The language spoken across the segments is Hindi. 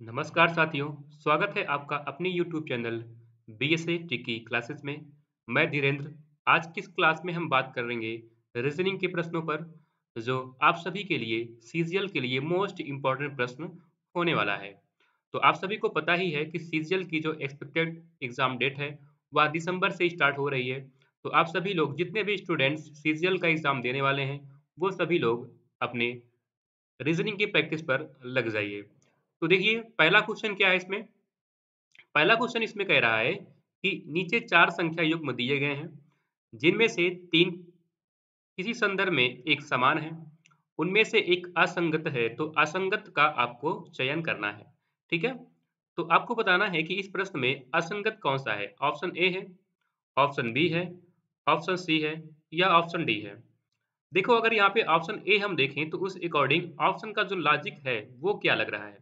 नमस्कार साथियों, स्वागत है आपका अपने YouTube चैनल बी एस टिकी क्लासेस में। मैं धीरेन्द्र, आज किस क्लास में हम बात करेंगे रीजनिंग के प्रश्नों पर, जो आप सभी के लिए सीजीएल के लिए मोस्ट इंपॉर्टेंट प्रश्न होने वाला है। तो आप सभी को पता ही है कि सीजीएल की जो एक्सपेक्टेड एग्ज़ाम डेट है, वह दिसंबर से स्टार्ट हो रही है। तो आप सभी लोग, जितने भी स्टूडेंट्स सीजीएल का एग्ज़ाम देने वाले हैं, वो सभी लोग अपने रीजनिंग की प्रैक्टिस पर लग जाइए। तो देखिए, पहला क्वेश्चन क्या है इसमें? पहला क्वेश्चन इसमें कह रहा है कि नीचे चार संख्या युग्म दिए गए हैं, जिनमें से तीन किसी संदर्भ में एक समान है, उनमें से एक असंगत है तो असंगत का आपको चयन करना है, ठीक है? तो आपको बताना है कि इस प्रश्न में असंगत कौन सा है? ऑप्शन ए है, ऑप्शन बी है, ऑप्शन सी है या ऑप्शन डी है। देखो, अगर यहाँ पे ऑप्शन ए हम देखें तो उस अकॉर्डिंग ऑप्शन का जो लॉजिक है, वो क्या लग रहा है?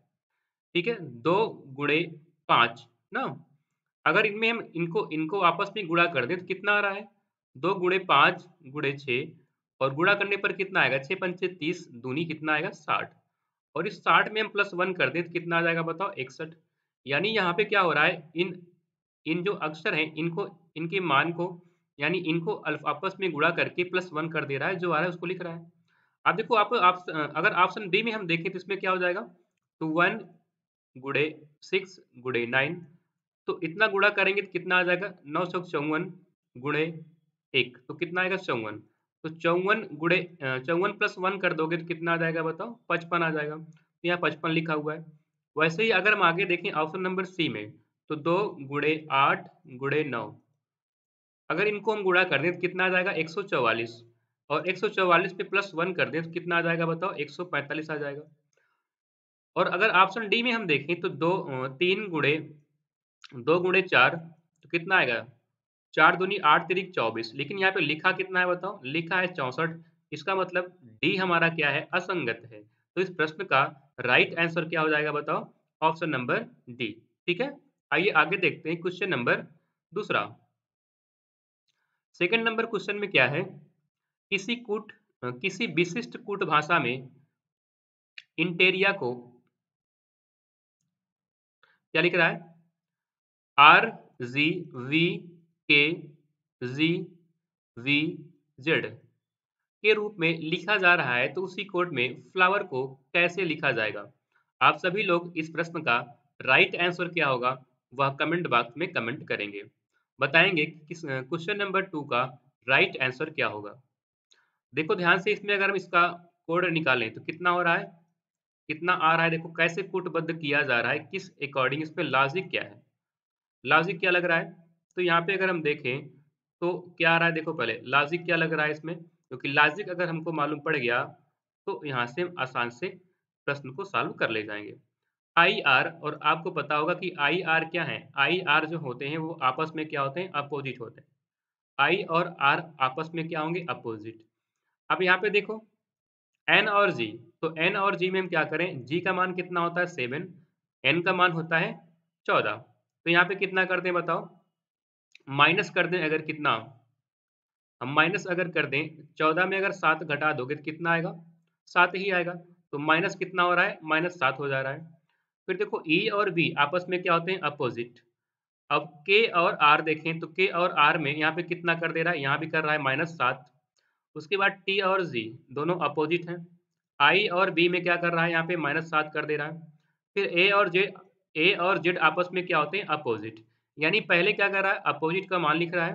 ठीक है? दो गुड़े पाँच ना? अगर इनमें हम इनको इनको आपस में गुड़ा कर दें तो कितना आ रहा है? दो गुड़े पाँच गुड़े छः और गुड़ा करने पर कितना आएगा? छः पंचे तीस दूनी कितना आएगा? साठ। और इस साठ में हम प्लस वन कर दें तो कितना आ जाएगा बताओ? इकसठ। यानी यहाँ पे क्या हो रहा है? इन इन जो अक्षर हैं इनको इनके मान को यानी इनको आपस में गुड़ा करके प्लस वन कर दे रहा है जो आ रहा है उसको लिख रहा है। अब देखो आप, आप अगर ऑप्शन बी में हम देखें तो इसमें क्या हो जाएगा? तो वन गुड़े सिक्स गुड़े नाइन। तो इतना गुड़ा करेंगे तो कितना आ जाएगा? नौ सौ चौवन गुड़े एक। तो कितना आएगा? चौवन। तो चौवन गुड़े चौवन प्लस वन कर दोगे तो कितना आ जाएगा बताओ? पचपन आ जाएगा। तो यहाँ पचपन लिखा हुआ है। वैसे ही अगर हम आगे देखें ऑप्शन नंबर सी में तो दो गुड़े आठ गुड़े नौ। अगर इनको हम गुड़ा कर दें तो कितना आ जाएगा? एक सौ चौवालीस। और एक सौ चौवालीस पे प्लस वन कर दें तो कितना आ जाएगा बताओ? एक सौ पैंतालीस आ जाएगा। और अगर ऑप्शन डी में हम देखें तो दो तीन गुड़े दो गुड़े चार तो कितना आएगा? चार दूनी आठ तिरिक चौबीस। लेकिन यहाँ पे लिखा कितना है बताओ? लिखा है चौसठ। इसका मतलब डी हमारा क्या है? असंगत है। तो इस प्रश्न का राइट आंसर क्या हो जाएगा बताओ? ऑप्शन नंबर डी ठीक है? आइए आगे देखते हैं क्वेश्चन नंबर दूसरा। सेकंड नंबर क्वेश्चन में क्या है? किसी कूट किसी विशिष्ट कूट भाषा में इंटेरिया को क्या लिख रहा है? आर जी वी के जी वी जेड के रूप में लिखा जा रहा है तो उसी कोड में फ्लावर को कैसे लिखा जाएगा? आप सभी लोग इस प्रश्न का राइट आंसर क्या होगा? वह कमेंट बॉक्स में कमेंट करेंगे। बताएँगे किस क्वेश्चन नंबर टू का राइट आंसर क्या होगा। देखो, ध्यान से इसमें अगर हम इसका कोड निकालें तो कितना हो रहा है? कितना आ रहा है, देखो कैसे कुटबद्ध किया जा रहा है, किस अकॉर्डिंग इसमें लॉजिक क्या है। लॉजिक क्या लग रहा है? तो यहाँ पे अगर हम देखें तो क्या आ रहा है, देखो पहले लॉजिक क्या लग रहा है इसमें? क्योंकि लॉजिक अगर हमको मालूम पड़ गया तो यहाँ से हम आसान से प्रश्न को सॉल्व कर ले जाएँगे। आई आर और आपको पता होगा कि आई आर क्या है? आई आर जो होते हैं, वो आपस में क्या होते हैं? अपोजिट होते हैं। आई और आर आपस में क्या होंगे? अपोजिट अब यहाँ पे देखो एन और जी तो एन और जी में हम क्या करें? जी का मान कितना होता है? सेवन एन का मान होता है चौदह. तो यहाँ पे कितना कर दें बताओ? माइनस कर दें अगर कितना। हम माइनस अगर कर दें, चौदह में अगर सात घटा दोगे तो कितना आएगा? सात ही आएगा। तो माइनस कितना हो रहा है? माइनस सात हो जा रहा है। फिर देखो ई e और बी आपस में क्या होते हैं? अपोजिट अब के और आर देखें तो के और आर में यहाँ पे कितना कर दे रहा है? यहाँ भी कर रहा है माइनस सात. उसके बाद टी और जी दोनों अपोजिट हैं। आई और बी में क्या कर रहा है? यहाँ पे माइनस सात कर दे रहा है। फिर ए और जे, ए और जेड आपस में क्या होते हैं? अपोजिट। यानी पहले क्या कर रहा है? अपोजिट का मान लिख रहा है।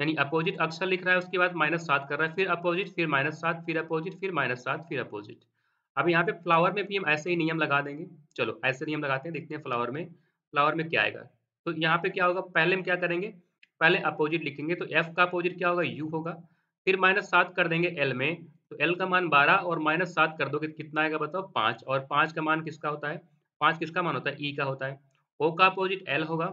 यानी अपोजिट अक्षर लिख रहा है, उसके बाद माइनस सात कर रहा है। फिर अपोजिट, फिर माइनस सात, फिर अपोजिट, फिर माइनस सात, फिर अपोजिट। अब यहाँ पे फ्लावर में भी हम ऐसे ही नियम लगा देंगे। चलो, ऐसे नियम लगाते हैं, देखते हैं फ्लावर में फ्लावर में क्या आएगा। तो यहाँ पे क्या होगा? पहले हम क्या करेंगे? पहले अपोजिट लिखेंगे तो एफ़ का अपोजिट क्या होगा? यू होगा। फिर माइनस सात कर देंगे एल में। तो एल का मान बारह और माइनस सात कर दोगे कितना आएगा बताओ? पाँच। और पाँच का मान किसका होता है? पाँच किसका मान होता है? ई e का होता है। ओ का अपोजिट एल होगा।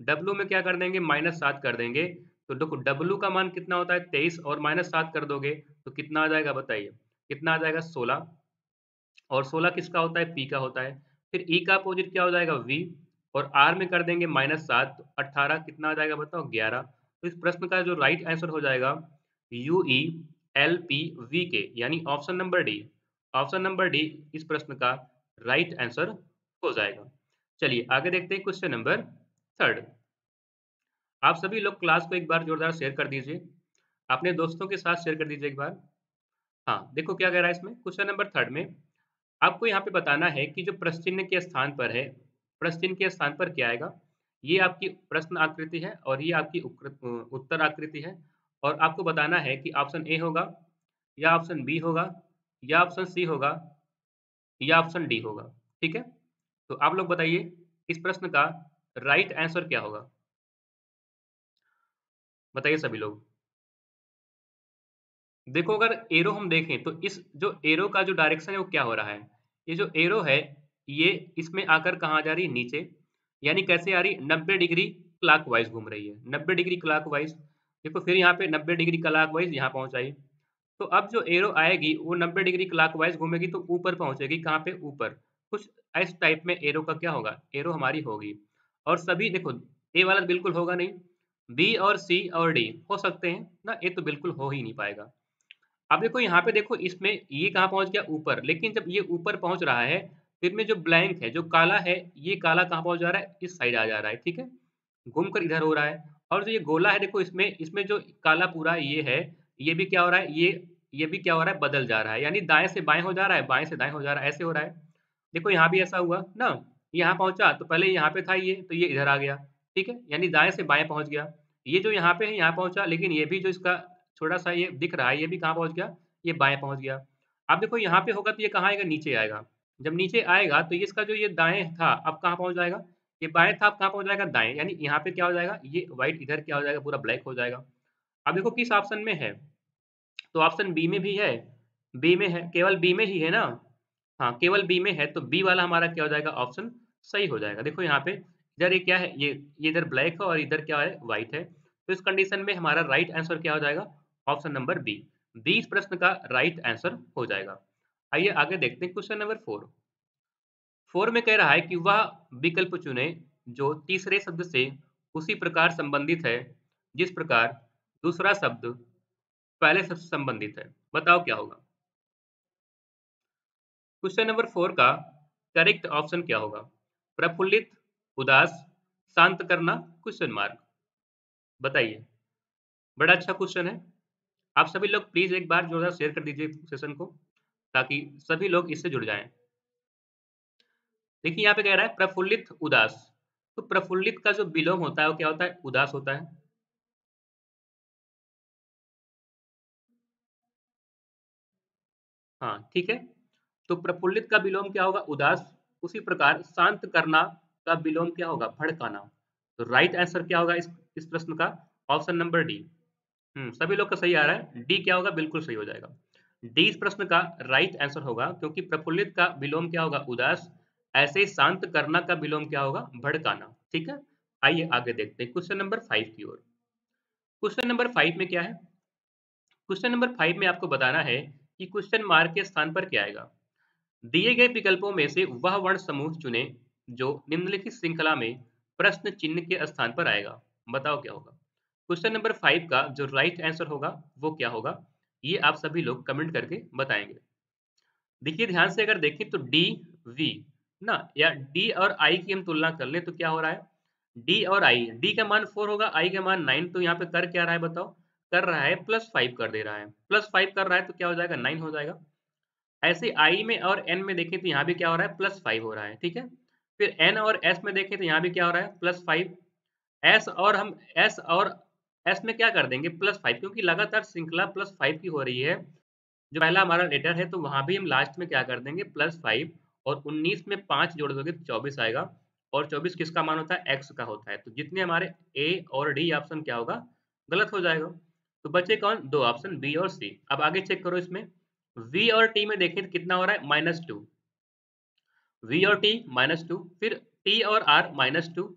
डब्लू में क्या कर देंगे? माइनस सात कर देंगे। तो देखो डब्लू का मान कितना होता है? तेईस और माइनस सात कर दोगे तो कितना आ जाएगा बताइए? कितना आ जाएगा? सोलह। और सोलह किसका होता है? पी का होता है। फिर ई e का अपोजिट क्या हो जाएगा? वी और आर में कर देंगे माइनस सात। तो अट्ठारह कितना आ जाएगा बताओ? ग्यारह। तो इस प्रश्न का जो राइट आंसर हो जाएगा U E L P V K यानी option number D option number D इस प्रश्न का राइट right आंसर हो जाएगा। चलिए आगे देखते हैं क्वेश्चन नंबर थर्ड आप सभी लोग क्लास को एक बार जोरदार शेयर कर दीजिए। अपने दोस्तों के साथ शेयर कर दीजिए एक बार। हाँ देखो क्या कह रहा है इसमें। क्वेश्चन नंबर थर्ड में आपको यहाँ पे बताना है कि जो प्रश्न के स्थान पर है, प्रश्न के स्थान पर क्या आएगा? ये आपकी प्रश्न आकृति है और ये आपकी उत्तर आकृति है। और आपको बताना है कि ऑप्शन ए होगा, या ऑप्शन बी होगा, या ऑप्शन सी होगा, या ऑप्शन डी होगा, ठीक है? तो आप लोग बताइए, इस प्रश्न का राइट आंसर क्या होगा? बताइए सभी लोग। देखो, अगर एरो हम देखें तो इस जो एरो का जो डायरेक्शन है, वो क्या हो रहा है? ये जो एरो है, ये इसमें आकर कहाँ जा रही है? नीचे। यानी कैसे आ रही? नब्बे डिग्री क्लाक वाइज घूम रही है। नब्बे डिग्री क्लाक वाइज देखो फिर यहाँ पे नब्बे डिग्री क्लाक वाइज यहाँ पहुँच आई तो अब जो एरो आएगी, वो नब्बे डिग्री क्लाक वाइज घूमेगी तो ऊपर पहुंचेगी। कहाँ पे? ऊपर। कुछ इस टाइप में एरो का क्या होगा? एरो हमारी होगी। और सभी देखो ए वाला बिल्कुल होगा नहीं। बी और सी और डी हो सकते हैं। ना ये तो बिल्कुल हो ही नहीं पाएगा। अब देखो, यहाँ पे देखो, इसमें ये कहाँ पहुँच गया? ऊपर। लेकिन जब ये ऊपर पहुँच रहा है, फिर में जो ब्लैंक है, जो काला है, ये काला कहाँ पहुँच जा रहा है? इस साइड आ जा रहा है, ठीक है? घूम कर इधर हो रहा है। और जो ये गोला है, देखो इसमें इसमें जो काला पूरा ये है, ये भी क्या हो रहा है, ये ये भी क्या हो रहा है, बदल जा रहा है। यानी दाएँ से बाएँ हो जा रहा है, बाएँ से दाएँ हो जा रहा है, ऐसे हो रहा है। देखो यहाँ भी ऐसा हुआ ना, यहाँ पहुँचा तो पहले यहाँ पे था ये तो ये इधर आ गया, ठीक है? यानी दाएँ से बाएँ पहुँच गया। ये जो यहाँ पे है, यहाँ पहुँचा, लेकिन ये भी जो इसका छोटा सा ये दिख रहा है, ये भी कहाँ पहुँच गया? ये बाएँ पहुँच गया। अब देखो यहाँ पे होगा तो ये कहाँ आएगा? नीचे आएगा। जब नीचे आएगा तो ये इसका जो ये दाएँ था, अब कहाँ पहुँच जाएगा? ये बाएँ था कहाँ पहुँच जाएगा, दाएँ। यानी यहाँ पे क्या हो जाएगा? ये व्हाइट इधर क्या हो जाएगा? पूरा ब्लैक हो जाएगा। अब देखो किस ऑप्शन में है। तो ऑप्शन बी में भी है बी में है, केवल बी में ही है ना? हाँ केवल बी में है तो बी वाला हमारा क्या हो जाएगा? ऑप्शन सही हो जाएगा। देखो यहाँ पे इधर ये क्या है? ये ये इधर ब्लैक है और इधर क्या है? व्हाइट है। तो इस कंडीशन में हमारा राइट आंसर क्या हो जाएगा? ऑप्शन नंबर बी बी प्रश्न का राइट आंसर हो जाएगा। आइए आगे देखते हैं क्वेश्चन नंबर फोर फोर में कह रहा है कि वह विकल्प चुने जो तीसरे शब्द से उसी प्रकार संबंधित है, जिस प्रकार दूसरा शब्द पहले शब्द संबंधित है। बताओ क्या होगा? क्वेश्चन नंबर फोर का करेक्ट ऑप्शन क्या होगा? प्रफुल्लित, उदास, शांत करना क्वेश्चन मार्क बताइए। बड़ा अच्छा क्वेश्चन है। आप सभी लोग प्लीज़ एक बार जोरदार शेयर कर दीजिए सेशन को, ताकि सभी लोग इससे जुड़ जाएँ। देखिए, यहाँ पे कह रहा है प्रफुल्लित उदास। तो प्रफुल्लित का जो विलोम होता है, वो क्या होता है? उदास होता है। हाँ ठीक है। तो प्रफुल्लित का विलोम क्या होगा? उदास। उसी प्रकार शांत करना का विलोम क्या होगा? भड़काना। तो राइट आंसर क्या होगा इस इस प्रश्न का? ऑप्शन नंबर डी हम्म सभी लोग का सही आ रहा है। डी क्या होगा? बिल्कुल सही हो जाएगा। डी इस प्रश्न का राइट आंसर होगा, क्योंकि प्रफुल्लित का विलोम क्या होगा? उदास। ऐसे ही शांत करना का विलोम क्या होगा? भड़काना। ठीक है? आइए आगे देखते हैं। क्वेश्चन नंबर फाइव की ओर। क्वेश्चन नंबर फाइव में क्या है? क्वेश्चन नंबर फाइव में आपको बताना है कि क्वेश्चन मार्क के स्थान पर क्या आएगा? दिए गए विकल्पों में से वह वर्ण समूह चुने जो निम्नलिखित श्रृंखला में प्रश्न चिन्ह के स्थान पर आएगा। बताओ क्या होगा? क्वेश्चन नंबर फाइव का जो राइट आंसर होगा, वो क्या होगा? ये आप सभी लोग कमेंट करके बताएँगे। देखिए, ध्यान से अगर देखें तो डी वी ना, या डी और आई की हम तुलना कर ले तो क्या हो रहा है? डी और आई डी का मान फोर होगा आई का मान नाइन तो यहाँ पे कर क्या रहा है बताओ? कर रहा है प्लस फाइव कर दे रहा है। प्लस फाइव कर रहा है तो क्या हो जाएगा? नाइन हो जाएगा। ऐसे आई में और एन में देखें तो यहाँ भी क्या हो रहा है? प्लस फाइव हो रहा है, ठीक है? फिर एन और एस में देखें तो यहाँ भी क्या हो रहा है? प्लस फाइव एस और हम एस और एस में क्या कर देंगे? प्लस फाइव क्योंकि लगातार श्रृंखला प्लस फाइव की हो रही है। जो पहला हमारा लेटर है तो वहाँ भी हम लास्ट में क्या कर देंगे? प्लस फाइव और उन्नीस में पाँच जोड़ दोगे तो चौबीस आएगा। और चौबीस किसका मान होता है? एक्स का होता है। तो जितने हमारे ए और डी ऑप्शन क्या होगा? गलत हो जाएगा। तो बचे कौन? दो ऑप्शन बी और सी अब आगे चेक करो इसमें। वी और टी में देखें तो कितना हो रहा है? माइनस टू वी और टी माइनस टू फिर टी और आर माइनस टू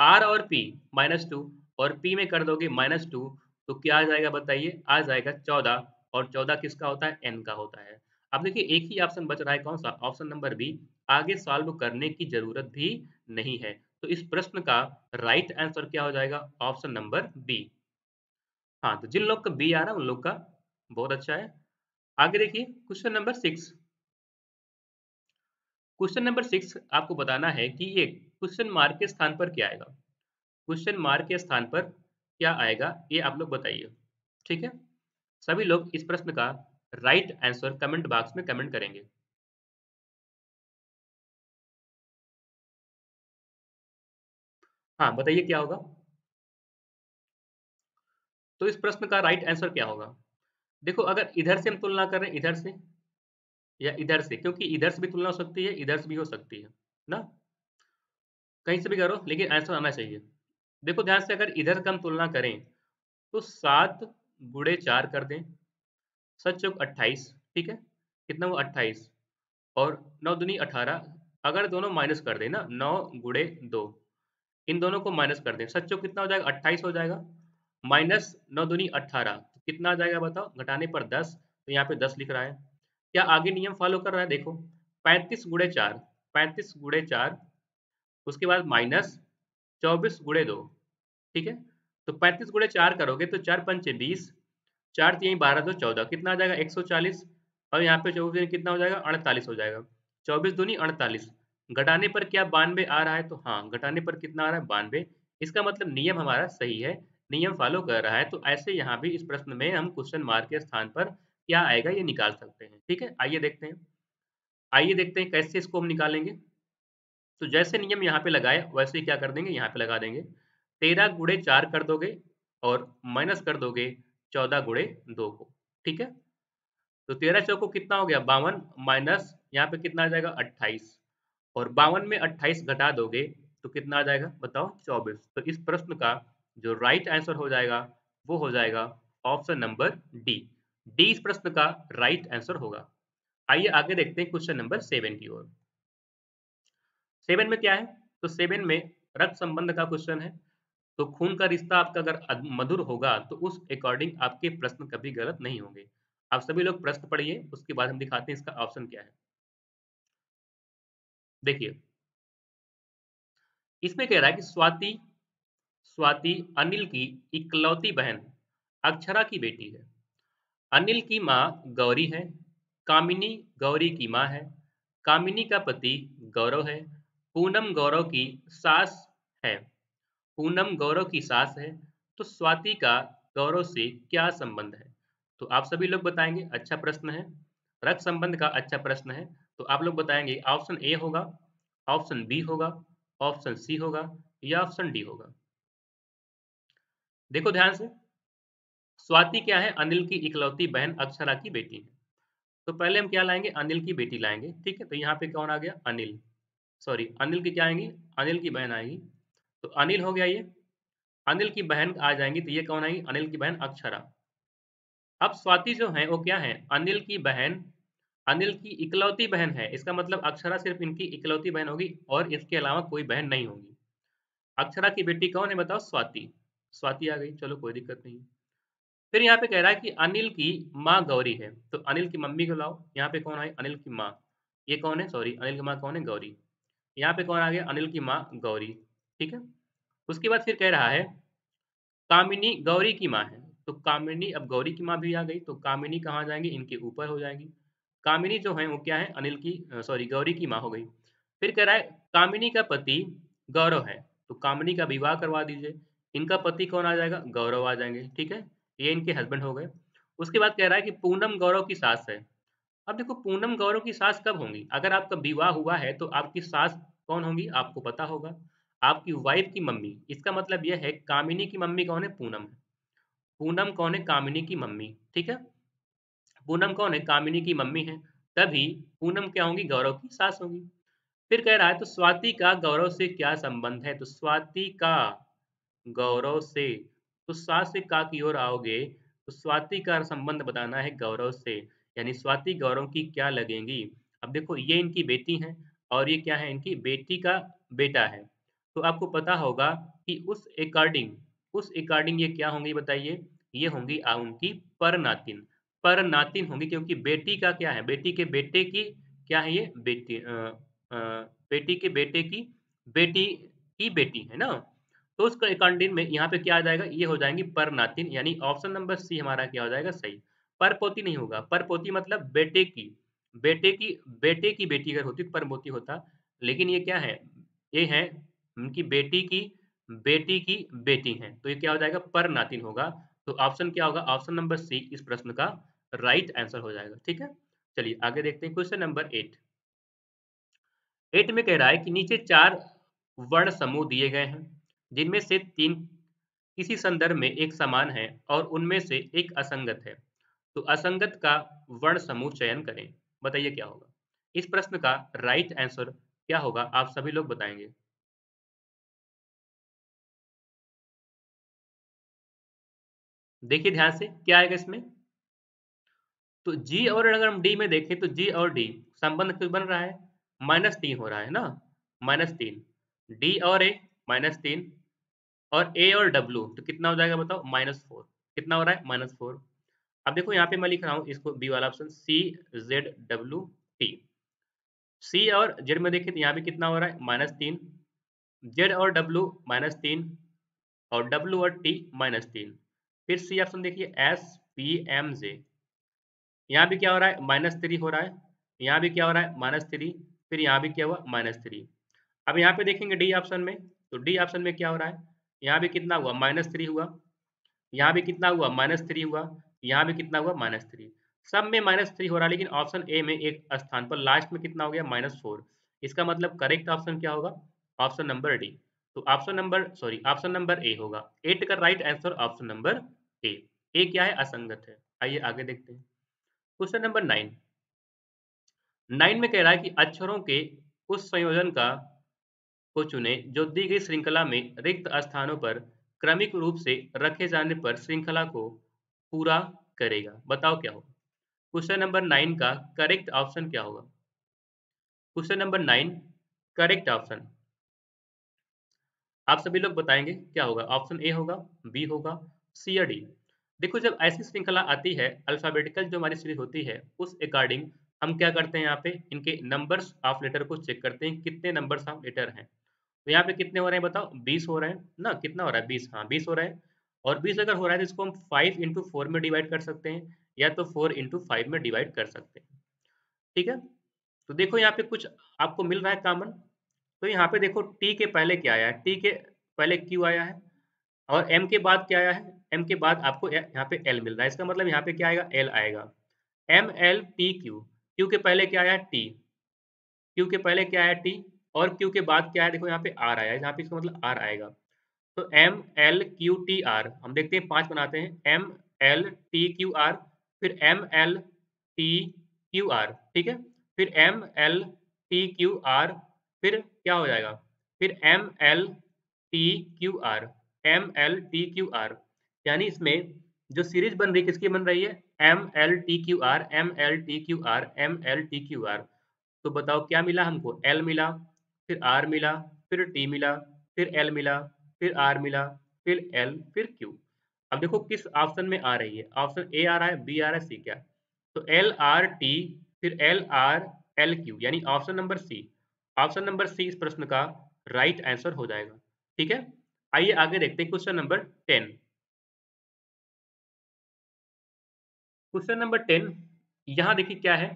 आर और पी माइनस टू और P में कर दोगे माइनस टू तो क्या आ जाएगा बताइए? आ जाएगा चौदह। और चौदह किसका होता है? एन का होता है। अब देखिए, एक ही ऑप्शन बच रहा है कौन सा? ऑप्शन नंबर बी आगे सॉल्व करने की ज़रूरत भी नहीं है। तो इस प्रश्न का राइट आंसर क्या हो जाएगा? ऑप्शन नंबर बी हाँ तो जिन लोग का बी आ रहा है, उन लोग का बहुत अच्छा है। आगे देखिए question number six question number six आपको बताना है कि ये क्वेश्चन मार्क के स्थान पर क्या आएगा? क्वेश्चन मार्क के स्थान पर क्या आएगा? ये आप लोग बताइए। ठीक है? सभी लोग इस प्रश्न का राइट आंसर कमेंट बॉक्स में कमेंट करेंगे। हाँ बताइए क्या होगा? तो इस प्रश्न का राइट आंसर क्या होगा? देखो, अगर इधर से हम तुलना कर रहे हैं, इधर से या इधर से, क्योंकि इधर से भी तुलना हो सकती है, इधर से भी हो सकती है, ना? कहीं से भी करो, लेकिन आंसर आना चाहिए। देखो, ध्यान से अगर इधर का हम तुलना करें तो सात गुड़े चार कर दें। सच चौक अट्ठाईस, ठीक है? कितना वो अट्ठाईस? और नौ दुनी अठारह, अगर दोनों माइनस कर दें ना, नौ गुड़े दो, इन दोनों को माइनस कर दें, सच चौक कितना हो जाएगा? अट्ठाईस हो जाएगा। माइनस नौ दुनी अट्ठारह तो कितना आ जाएगा बताओ? घटाने पर दस तो यहाँ पे दस लिख रहा है। क्या आगे नियम फॉलो कर रहा है? देखो, पैंतीस गुड़े चार, पैंतीस गुड़े चार, उसके बाद माइनस चौबीस गुड़े दो, ठीक है? तो पैंतीस गुड़े चार करोगे तो चार पंचे बीस चार तीन बारह दो चौदह, कितना जाएगा? एक सौ चालीस। और यहाँ पे चौबीस कितना हो जाएगा? अड़तालीस हो जाएगा। चौबीस दूनी अड़तालीस। घटाने पर क्या बानवे आ रहा है? तो हाँ घटाने पर कितना आ रहा है? बानवे। इसका मतलब नियम हमारा सही है। नियम फॉलो कर रहा है। तो ऐसे यहाँ भी इस प्रश्न में हम क्वेश्चन मार्क के स्थान पर क्या आएगा, ये निकाल सकते हैं। ठीक है? आइए देखते हैं। आइए देखते हैं कैसे इसको हम निकालेंगे। तो जैसे नियम यहाँ पे लगाए, वैसे ही क्या कर देंगे? यहाँ पे लगा देंगे। तेरह गुड़े चार कर दोगे और माइनस कर दोगे। चौदह गुड़े दो को, ठीक है? तो तेरह चौको कितना हो गया? बावन माइनस, यहाँ पे कितना आ जाएगा? अट्ठाईस। और बावन में अट्ठाईस घटा दोगे तो कितना आ जाएगा? बताओ, चौबीस। तो इस प्रश्न का जो राइट आंसर हो जाएगा, वो हो जाएगा ऑप्शन नंबर डी डी इस प्रश्न का राइट आंसर होगा। आइए आगे देखते हैं क्वेश्चन नंबर सेवन की ओर। सेवन में क्या है? तो सेवन में रक्त संबंध का क्वेश्चन है। तो खून का रिश्ता आपका अगर मधुर होगा तो उस अकॉर्डिंग आपके प्रश्न कभी गलत नहीं होंगे। आप सभी लोग प्रश्न पढ़िए, उसके बाद हम दिखाते हैं इसका ऑप्शन क्या है। देखिए। इसमें कह रहा है कि स्वाति स्वाति अनिल की इकलौती बहन अक्षरा की बेटी है। अनिल की माँ गौरी है, कामिनी गौरी की माँ है, कामिनी का पति गौरव है, पूनम गौरव की सास है। पूनम गौरव की सास है तो स्वाति का गौरव से क्या संबंध है? तो आप सभी लोग बताएँगे अच्छा प्रश्न है। रक्त संबंध का अच्छा प्रश्न है तो आप लोग बताएँगे, ऑप्शन ए होगा, ऑप्शन बी होगा, ऑप्शन सी होगा, या ऑप्शन डी होगा। देखो ध्यान से, स्वाति क्या है? अनिल की इकलौती बहन अक्षरा की बेटी है। तो पहले हम क्या लाएँगे? अनिल की बेटी लाएँगे, ठीक है? तो यहाँ पे कौन आ गया? अनिल। सॉरी अनिल की क्या आएँगी? अनिल की बहन आएगी। तो अनिल हो गया ये। अनिल की बहन आ जाएँगी तो ये कौन आएगी अनिल की बहन अक्षरा। अब स्वाति जो है, वो क्या है? अनिल की बहन, अनिल की इकलौती बहन है। इसका मतलब अक्षरा सिर्फ़ इनकी इकलौती बहन होगी और इसके अलावा कोई बहन नहीं होगी। अक्षरा की बेटी कौन है बताओ? स्वाति। स्वाति आ गई। चलो कोई दिक्कत नहीं। फिर यहाँ पे कह रहा है कि अनिल की माँ गौरी है। तो अनिल की मम्मी को लाओ। यहाँ पे कौन है? अनिल की माँ। ये कौन है? सॉरी, अनिल की माँ कौन है? गौरी। यहाँ पे कौन आ गया? अनिल की माँ गौरी। ठीक है? उसके बाद फिर कह रहा है, कामिनी गौरी की माँ है। तो कामिनी, अब गौरी की माँ भी आ गई तो कामिनी कहाँ जाएँगी? इनके ऊपर हो जाएँगी। कामिनी जो है वो क्या है? अनिल की सॉरी गौरी की माँ हो गई। फिर कह रहा है, कामिनी का पति गौरव है। तो कामिनी का विवाह करवा दीजिए। इनका पति कौन आ जाएगा? गौरव आ जाएँगे, ठीक है? ये इनके हस्बैंड हो गए। उसके बाद कह रहा है कि पूनम गौरव की सास है। अब देखो, पूनम गौरव की सास कब होंगी? अगर आपका विवाह हुआ है तो आपकी सास कौन होंगी? आपको पता होगा। आपकी वाइफ की मम्मी। इसका मतलब यह है, कामिनी की मम्मी कौन है? पूनम पूनम कौन है? कामिनी की मम्मी, ठीक है? पूनम कौन है? कामिनी की मम्मी है। तभी पूनम क्या होंगी? गौरव की सास होगी। फिर कह रहा है तो स्वाति का गौरव से क्या संबंध है? तो स्वाति का गौरव से तो सास से का की ओर आओगे तो स्वाति का संबंध बताना है गौरव से, यानी स्वाति गौरव की क्या लगेंगी? अब देखो, ये इनकी बेटी है और ये क्या है? इनकी बेटी का बेटा है। तो आपको पता होगा कि उस अकॉर्डिंग उस अकॉर्डिंग ये क्या होंगी बताइए? ये होंगी उनकी पर नातिन पर नातिन होंगी क्योंकि बेटी का क्या है? बेटी के बेटे की क्या है ये? बेटी आ, आ, बेटी के बेटे की बेटी की बेटी है ना? तो उसका अकॉर्डिंग में यहाँ पे क्या आ जाएगा? ये हो जाएँगी पर नातिन यानी ऑप्शन नंबर सी हमारा क्या हो जाएगा? सही। पर पोती नहीं होगा। पर पोती मतलब बेटे की। बेटे की बेटे की बेटी अगर होती तो पर पोती होता। लेकिन ये क्या है? ये है उनकी बेटी की बेटी की बेटी हैं। तो ये क्या हो जाएगा? पर नातिन होगा। तो ऑप्शन क्या होगा? ऑप्शन नंबर सी इस प्रश्न का राइट आंसर हो जाएगा, ठीक है? चलिए आगे देखते हैं क्वेश्चन नंबर एट। एट में कह रहा है कि नीचे चार वर्ण समूह दिए गए हैं, जिनमें से तीन किसी संदर्भ में एक समान है और उनमें से एक असंगत है। तो असंगत का वर्ण समूह चयन करें। बताइए क्या होगा? इस प्रश्न का राइट आंसर क्या होगा? आप सभी लोग बताएँगे। देखिए ध्यान से, क्या आएगा इसमें? तो जी और अगर हम डी में देखें तो जी और डी संबंध कुछ बन रहा है? माइनस तीन हो रहा है ना? माइनस तीन। डी और ए माइनस तीन और ए और डब्ल्यू तो कितना हो जाएगा बताओ? Minus four. कितना हो रहा है? Minus four. अब देखो यहाँ पे मैं लिख रहा हूँ इसको बी वाला option C Z W T C और जेड में देखिए तो यहाँ पे कितना हो रहा है? माइनस तीन। जेड और डब्ल्यू माइनस तीन और डब्ल्यू और टी माइनस तीन। फिर सी ऑप्शन देखिए एस पी एम जे यहाँ भी क्या हो रहा है? माइनस थ्री हो रहा है। यहाँ भी क्या हो रहा है? माइनस थ्री फिर यहाँ भी क्या हुआ? माइनस थ्री अब यहाँ पे देखेंगे डी ऑप्शन में। तो डी ऑप्शन में क्या हो रहा है? यहाँ भी कितना हुआ? माइनस थ्री हुआ। यहाँ भी कितना हुआ? माइनस थ्री हुआ। यहाँ भी कितना हुआ? माइनस थ्री सब में माइनस थ्री हो रहा है, लेकिन ऑप्शन ए में एक स्थान पर लास्ट में कितना हो गया? माइनस फोर इसका मतलब करेक्ट ऑप्शन क्या होगा? ऑप्शन नंबर डी तो option number sorry option number A होगा। एट का right answer option number A A क्या है? असंगत है। आइए आगे देखते हैं। Question number nine. नाइन में कह रहा है कि अक्षरों के उस संयोजन का को चुने जो दी गई श्रृंखला में रिक्त स्थानों पर क्रमिक रूप से रखे जाने पर श्रृंखला को पूरा करेगा। बताओ क्या होगा? क्वेश्चन नंबर नाइन का करेक्ट ऑप्शन क्या होगा? Question number nine, correct option. आप सभी लोग बताएँगे क्या होगा? ऑप्शन ए होगा, बी होगा, सी या डी। देखो, जब ऐसी श्रृंखला आती है अल्फाबेटिकल जो हमारी सीरीज़ होती है, उस अकॉर्डिंग हम क्या करते हैं यहाँ पे? इनके नंबर्स ऑफ़ लेटर को चेक करते हैं, कितने नंबर्स ऑफ़ लेटर हैं। तो यहाँ पे कितने हो रहे हैं बताओ? बीस हो रहे हैं। ना, कितना हो रहा है? बीस हाँ बीस हो रहा है। और बीस अगर हो रहा है तो इसको हम फाइव इंटू फोर में डिवाइड कर सकते हैं, या तो फोर इंटू फाइव में डिवाइड कर सकते हैं। ठीक है? तो देखो, यहाँ पे कुछ आपको मिल रहा है कॉमन तो यहाँ पे देखो टी के पहले क्या आया है? टी के पहले क्यू आया है। और एम के बाद क्या आया है? एम के बाद आपको यहाँ पे एल मिल रहा है। इसका मतलब यहाँ पे क्या आएगा? एल आएगा। M L T Q Q के पहले क्या आया? टी क्यू के पहले क्या आया? टी और क्यू के बाद क्या है देखो, यहाँ पे आर आया। यहाँ पे इसका मतलब आर आएगा। तो M L Q T R हम देखते हैं, पाँच बनाते हैं। M L T Q R फिर M L T Q R ठीक है? फिर M L T Q R फिर क्या हो जाएगा? फिर M L T Q R M L T Q R यानी इसमें जो सीरीज़ बन रही है, किसकी बन रही है? M L T Q R M L T Q R M L T Q R तो बताओ क्या मिला हमको? एल मिला, फिर आर मिला, फिर टी मिला, फिर एल मिला, फिर आर मिला, फिर एल फिर क्यू अब देखो किस ऑप्शन में आ रही है। ऑप्शन ए आ रहा है बी आ रहा है सी क्या? तो एल आर टी फिर एल आर एल क्यू यानी option number C option number C इस प्रश्न का राइट आंसर हो जाएगा। ठीक है? आइए आगे देखते हैं question number ten question number ten यहाँ देखिए क्या है?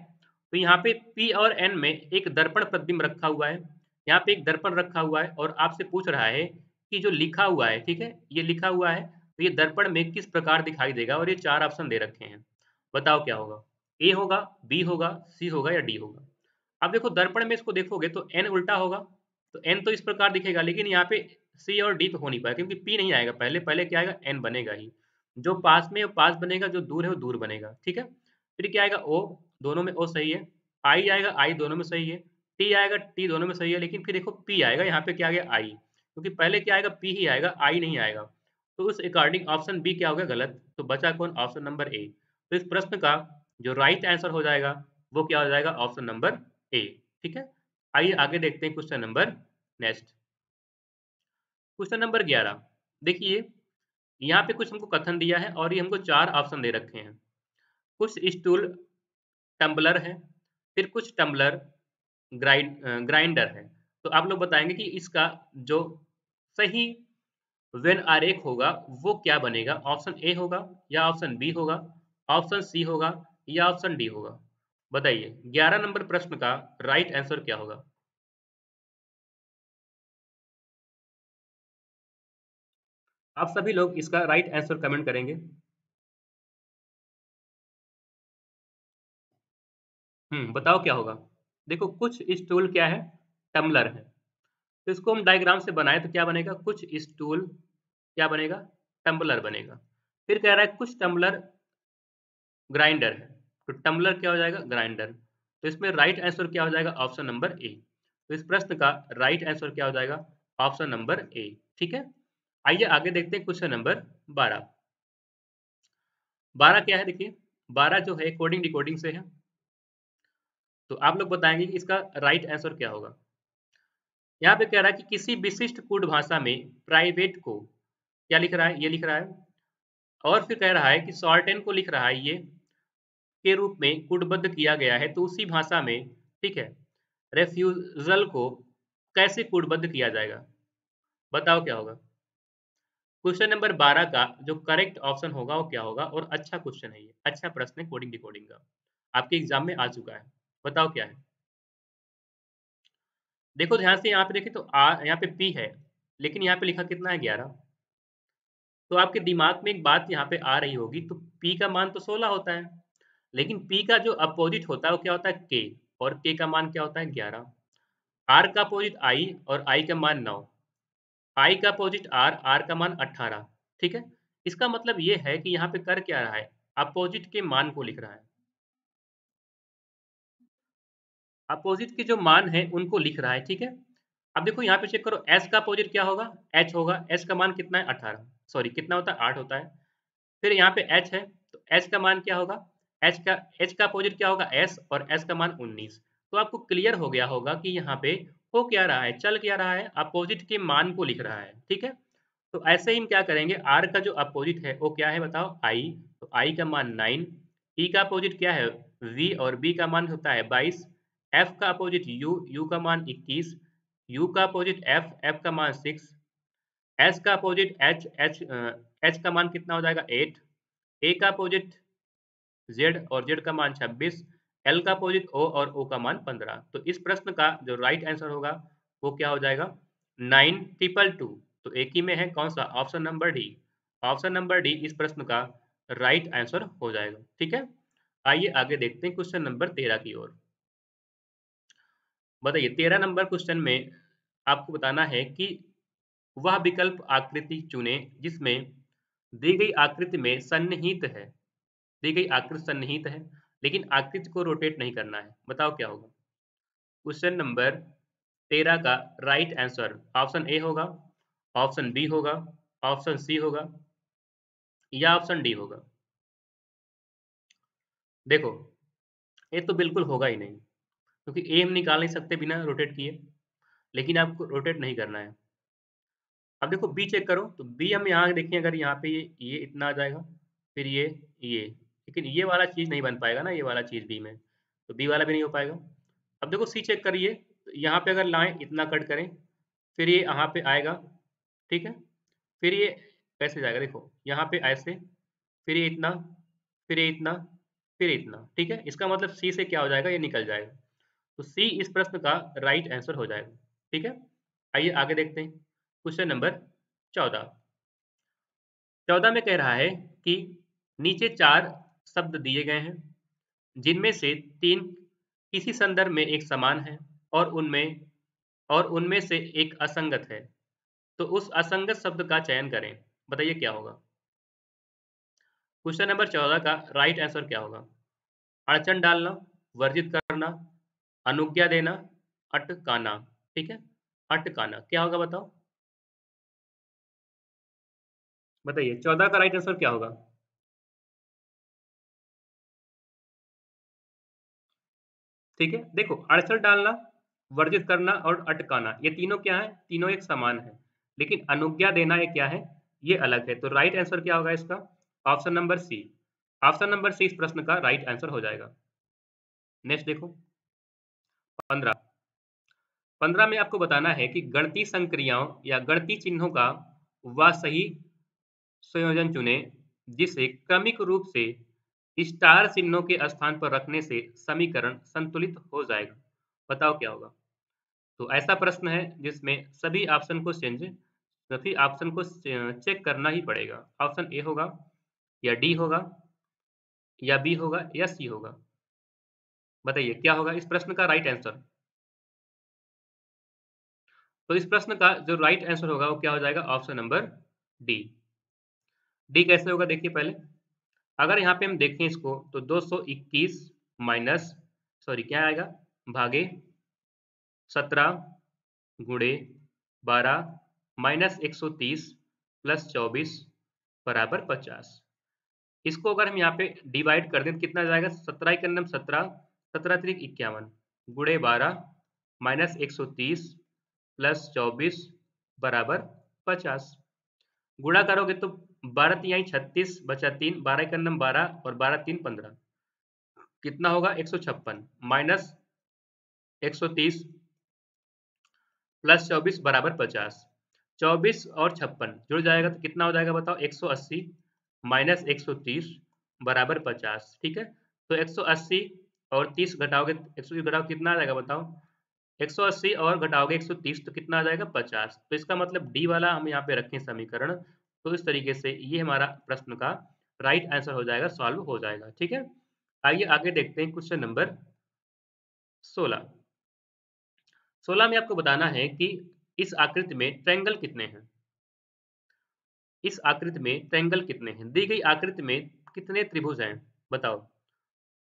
तो यहाँ पे P और N में एक दर्पण प्रतिबिंब रखा हुआ है। यहाँ पे एक दर्पण रखा हुआ है और आपसे पूछ रहा है कि जो लिखा हुआ है, ठीक है? ये लिखा हुआ है तो ये दर्पण में किस प्रकार दिखाई देगा? और ये चार ऑप्शन दे रखे हैं। बताओ क्या होगा? ए होगा बी होगा सी होगा या डी होगा? अब देखो, दर्पण में इसको देखोगे तो एन उल्टा होगा। तो एन तो इस प्रकार दिखेगा, लेकिन यहाँ पे सी और डी तो हो नहीं पाएगा क्योंकि पी नहीं आएगा। पहले पहले क्या आएगा? एन बनेगा ही। जो पास में पास बनेगा, जो दूर है, वो दूर बनेगा, ठीक है? फिर क्या आएगा? ओ दोनों में ओ सही है, आई आएगा, आई दोनों में सही है, टी आएगा, टी दोनों में सही है, लेकिन फिर देखो पी आएगा, यहाँ पे क्या आ गया? आई, क्योंकि पहले क्या आएगा? पी ही आएगा, आई नहीं आएगा। तो उस अकॉर्डिंग ऑप्शन बी क्या हो गया? गलत तो बचा कौन? ऑप्शन नंबर ए तो इस प्रश्न का जो राइट आंसर हो जाएगा, वो क्या हो जाएगा? ऑप्शन नंबर ए ठीक है? आइए आगे देखते हैं question number next question number ग्यारह, देखिए यहाँ पे कुछ हमको कथन दिया है और ये हमको चार ऑप्शन दे रखे हैं। कुछ स्टूल टम्बलर है, फिर कुछ टम्बलर ग्राइंड ग्राइंडर है। तो आप लोग बताएँगे कि इसका जो सही वेन आरेख होगा, वो क्या बनेगा? ऑप्शन ए होगा या ऑप्शन बी होगा? ऑप्शन सी होगा या ऑप्शन डी होगा? बताइए 11 नंबर प्रश्न का राइट आंसर क्या होगा? आप सभी लोग इसका राइट आंसर कमेंट करेंगे। हम्म बताओ क्या होगा। देखो, कुछ स्टूल क्या है? टम्बलर है। तो इसको हम डायग्राम से बनाए तो क्या बनेगा? कुछ स्टूल क्या बनेगा? टम्बलर बनेगा। फिर कह रहा है, कुछ टम्बलर ग्राइंडर है। तो टम्बलर क्या हो जाएगा? ग्राइंडर तो इसमें राइट आंसर क्या हो जाएगा? ऑप्शन नंबर ए तो इस प्रश्न का राइट आंसर क्या हो जाएगा? ऑप्शन नंबर ए ठीक है? आइए आगे देखते हैं क्वेश्चन नंबर बारह। बारह क्या है देखिए? बारह जो है, कोडिंग डिकोडिंग से है। तो आप लोग बताएँगे कि इसका राइट आंसर क्या होगा। यहाँ पे कह रहा है कि किसी विशिष्ट कूट भाषा में प्राइवेट को क्या लिख रहा है? ये लिख रहा है। और फिर कह रहा है कि शॉर्टेन को लिख रहा है ये के रूप में कूटबद्ध किया गया है तो उसी भाषा में, ठीक है रेफ्यूजल को कैसे कूटबद्ध किया जाएगा? बताओ क्या होगा। क्वेश्चन नंबर 12 का जो करेक्ट ऑप्शन होगा, वो क्या होगा? और अच्छा क्वेश्चन है ये अच्छा प्रश्न है कोडिंग डिकोडिंग का। आपके एग्ज़ाम में आ चुका है, बताओ क्या है? देखो, ध्यान से यहाँ पे देखें तो आ, यहाँ पे पी है, लेकिन यहाँ पे लिखा कितना है? ग्यारह। तो आपके दिमाग में एक बात यहाँ पे आ रही होगी तो पी का मान तो सोलह होता है, लेकिन पी का जो अपोजिट होता है, वो क्या होता है? के और के का मान क्या होता है? ग्यारह। आर का अपोजिट आई और आई का मान नौ। आई का अपोजिट आर आर का मान अट्ठारह, ठीक है? इसका मतलब ये है कि यहाँ पे कर क्या रहा है? अपोजिट के मान को लिख रहा है। अपोजिट के जो मान है, उनको लिख रहा है, ठीक है? अब देखो, यहाँ पे चेक करो एस का अपोजिट क्या होगा? एच होगा। एच का मान कितना है? अठारह सॉरी कितना होता है? आठ होता है। फिर यहाँ पे एच है तो एच का मान क्या होगा? एच का एच का अपोजिट क्या होगा? एस और एस का मान उन्नीस। तो आपको क्लियर हो गया होगा कि यहाँ पे हो क्या रहा है? चल क्या रहा है? अपोजिट के मान को लिख रहा है, ठीक है? तो ऐसे ही हम क्या करेंगे? आर का जो अपोजिट है, वो क्या है बताओ? आई तो आई का मान नाइन ई का अपोजिट क्या है? वी और बी का मान होता है बाईस एफ़ का अपोजिट यू यू का मान इक्कीस यू का अपोजिट एफ़ एफ़ का मान सिक्स एस का अपोजिट एच एच एच का मान कितना हो जाएगा? एट ए का अपोजिट जेड और जेड का मान छब्बीस एल का अपोजिट ओ और ओ का मान पंद्रह। तो इस प्रश्न का जो राइट आंसर होगा, वो क्या हो जाएगा? नाइन ट्रिपल टू तो एक ही में है, कौन सा? Option number D option number D इस प्रश्न का राइट आंसर हो जाएगा। ठीक है? आइए आगे देखते हैं क्वेश्चन नंबर तेरह की ओर। बताइए, तेरह नंबर क्वेश्चन में आपको बताना है कि वह विकल्प आकृति चुने जिसमें दी गई आकृति में सन्निहित है। दी गई आकृति सन्निहित है। लेकिन आकृति को रोटेट नहीं करना है। बताओ क्या होगा? क्वेश्चन नंबर तेरह का राइट आंसर ऑप्शन ए होगा ऑप्शन बी होगा ऑप्शन सी होगा या ऑप्शन डी होगा। देखो, ये तो बिल्कुल होगा ही नहीं, क्योंकि ए हम निकाल नहीं सकते बिना रोटेट किए, लेकिन आपको रोटेट नहीं करना है। अब देखो बी चेक करो तो बी हम यहाँ देखिए, अगर यहाँ पे ये ये इतना आ जाएगा, फिर ये ये। लेकिन ये वाला चीज़ नहीं बन पाएगा ना, ये वाला चीज़ बी में तो बी वाला भी नहीं हो पाएगा। अब देखो सी चेक करिए तो यहाँ पे अगर लाएँ, इतना कट करें, फिर ये यहाँ पे आएगा, ठीक है? फिर ये कैसे जाएगा, देखो, यहाँ पे ऐसे, फिर ये इतना, फिर ये इतना, फिर इतना, ठीक है? इसका मतलब सी से क्या हो जाएगा? ये निकल जाएगा। तो सी इस प्रश्न का राइट आंसर हो जाएगा, ठीक है? आइए आगे देखते हैं। क्वेश्चन नंबर चौदह। चौदह में कह रहा है कि नीचे चार शब्द दिए गए हैं, जिनमें से तीन किसी संदर्भ में एक समान है और उनमें और उनमें से एक असंगत है। तो उस असंगत शब्द का चयन करें। बताइए क्या होगा? क्वेश्चन नंबर चौदह का राइट आंसर क्या होगा? अड़चन डालना, वर्जित करना, अनुज्ञा देना, अटकाना। ठीक है? अटकाना। क्या होगा बताओ? बताइए, चौदह का राइट आंसर क्या होगा? ठीक है? देखो अड़चन डालना, वर्जित करना और अटकाना, ये तीनों क्या है? तीनों एक समान है। लेकिन अनुज्ञा देना ये क्या है? ये अलग है। तो राइट आंसर क्या होगा इसका? Option number C option number C इस प्रश्न का राइट आंसर हो जाएगा। नेक्स्ट देखो। पंद्रह। पंद्रह में आपको बताना है कि गणती संक्रियाओं या गणती चिन्हों का वह सही संयोजन चुने, जिसे क्रमिक रूप से स्टार चिन्हों के स्थान पर रखने से समीकरण संतुलित हो जाएगा। बताओ क्या होगा? तो ऐसा प्रश्न है जिसमें सभी ऑप्शन को चेंज सभी ऑप्शन को चेक करना ही पड़ेगा। ऑप्शन ए होगा, या डी होगा, या बी होगा, या सी होगा। बताइए, क्या होगा इस प्रश्न का राइट आंसर तो इस प्रश्न का जो राइट आंसर होगा वो क्या हो जाएगा? ऑप्शन नंबर डी डी कैसे होगा? देखिए पहले। अगर यहाँ पे हम देखें इसको तो 221 माइनस, सॉरी, क्या आएगा? भागे 17 गुड़े 12 माइनस एक सौ तीस प्लस 24 बराबर 50 इसको अगर हम यहाँ पे डिवाइड कर दें तो कितना जाएगा? सत्रह के अंदर सत्रह सत्रह तरीक इक्यावन गुड़े बारह माइनस एक सौ तीस प्लस चौबीस बराबर पचास। गुणा करोगे तो बारह तीन छत्तीस बचा तीन, बारह अंदर बारह और बारह तीन पंद्रह। कितना होगा? एक सौ छप्पन। माइनस एक सौ तीस प्लस चौबीस बराबर पचास। चौबीस और छप्पन जुड़ जाएगा तो कितना हो जाएगा बताओ? एक सौ अस्सी माइनस एक सौ तीस बराबर पचास। ठीक है? तो एक सौ अस्सी और तीस घटाओगे एक सौ घटाओ कितना आ जाएगा बताओ? 180 और घटाओगे 130 तो कितना आ जाएगा? 50 तो इसका मतलब डी वाला हम यहाँ पे रखें समीकरण। तो इस तरीके से ये हमारा प्रश्न का राइट आंसर हो जाएगा सॉल्व हो जाएगा ठीक है? आइए आगे देखते हैं क्वेश्चन नंबर 16 16 में आपको बताना है कि इस आकृति में ट्रैंगल कितने हैं? इस आकृति में ट्रैंगल कितने हैं? दी गई आकृति में कितने त्रिभुज हैं? बताओ।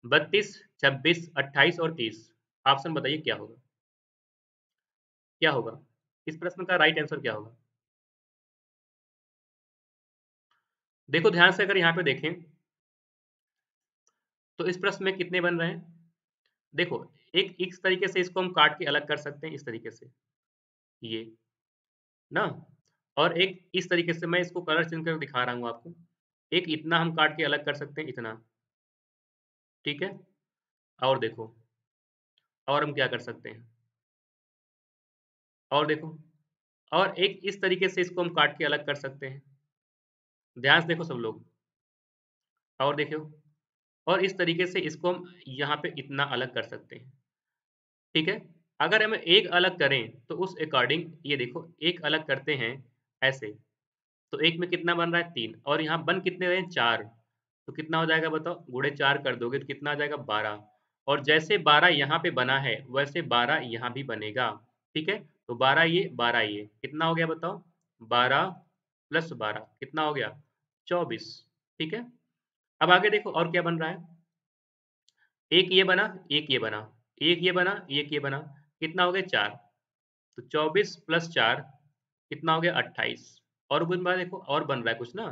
32, 26, 28 और 30 ऑप्शन बताइए क्या होगा? क्या होगा? इस प्रश्न का राइट आंसर क्या होगा? देखो ध्यान से अगर यहाँ पे देखें तो इस प्रश्न में कितने बन रहे हैं? देखो, एक, इस तरीके से इसको हम काट के अलग कर सकते हैं, इस तरीके से। ये, ना? और एक, इस तरीके से मैं इसको कलर चेंज कर दिखा रहा हूँ आपको। एक, इतना हम काट के अलग कर सकते हैं, इतना। ठीक है? और देखो, और हम क्या कर सकते हैं? और देखो, और एक, इस तरीके से इसको हम काट के अलग कर सकते हैं। ध्यान से देखो सब लोग। और देखो और इस तरीके से इसको हम यहाँ पे इतना अलग कर सकते हैं। ठीक है? अगर हम एक अलग करें तो उस अकॉर्डिंग ये देखो, एक अलग करते हैं ऐसे। तो एक में कितना बन रहा है? तीन। और यहाँ बन कितने रहे चार। तो कितना हो जाएगा बताओ? गुड़े चार कर दोगे तो कितना आ जाएगा? बारह। और जैसे बारह यहाँ पे बना है, वैसे बारह यहाँ भी बनेगा। ठीक है? तो बारह ये बारह ये। कितना हो गया बताओ? बारह प्लस बारह, कितना हो गया? चौबीस, ठीक है? अब आगे देखो, और क्या बन रहा है? एक ये बना, एक ये बना, एक ये बना, एक ये बना, कितना हो गया? चार तो चौबीस प्लस चार, कितना हो गया? अट्ठाईस, और बन रहा देखो, और बन रहा है कुछ ना?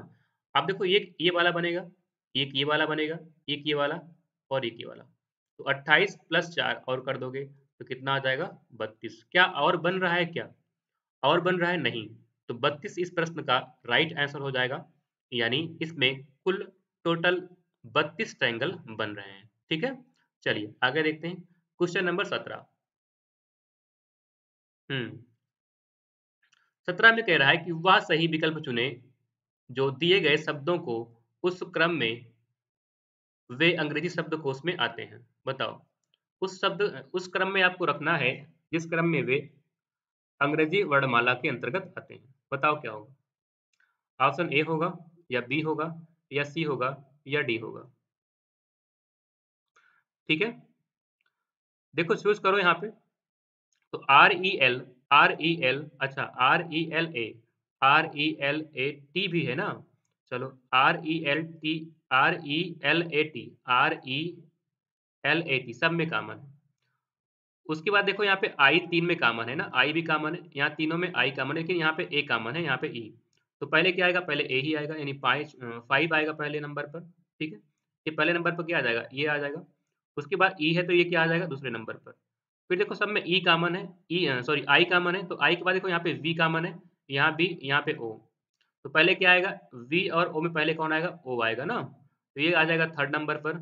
अब देखो, एक ये वाला बनेगा, एक ये वाला बनेगा, एक ये वाला, और एक ये वाला तो अट्ठाईस प्लस चार और कर दोगे तो कितना आ जाएगा? बत्तीस, क्या और बन रहा है क्या? और बन रहा है नहीं तो बत्तीस इस प्रश्न का राइट आंसर हो जाएगा। यानी इसमें कुल टोटल बत्तीस ट्रायंगल बन रहे हैं। ठीक है? चलिए, आगे देखते हैं। क्वेश्चन नंबर सत्रह। हम्म। सत्रह में कह रहा है कि वह सही विकल्प चुने जो दिए गए शब्दों को उस क्रम में वे अंग्रेज़ी शब्दकोश में आते हैं। बताओ, उस शब्द, उस क्रम में आपको रखना है जिस क्रम में वे अंग्रेज़ी वर्णमाला के अंतर्गत आते हैं। बताओ क्या होगा? ऑप्शन ए होगा या बी होगा या सी होगा या डी होगा। ठीक है? देखो चूज़ करो यहाँ पे। तो R E L R E L अच्छा R E L A R E L A T भी है ना? चलो R E L T R E L A T R E L A T सब में कॉमन है उसके बाद देखो यहाँ पे आई तीन में कॉमन है ना? आई भी कॉमन है, यहाँ तीनों में आई कॉमन है, लेकिन यहाँ पे ए कॉमन है, यहाँ पे ई तो पहले क्या आएगा? पहले ए ही आएगा, यानी फाइव आएगा पहले नंबर पर, ठीक है? ये पहले नंबर पर क्या आ जाएगा? ये आ जाएगा। उसके बाद ई है तो ये क्या आ जाएगा? दूसरे नंबर पर। फिर देखो सब में ई कॉमन है ई सॉरी आई कॉमन है तो आई के बाद देखो यहाँ पे वी कॉमन है, यहाँ बी यहाँ पे ओ तो पहले क्या आएगा? वी और ओ में पहले कौन आएगा? ओ आएगा ना? तो ये आ जाएगा थर्ड नंबर पर।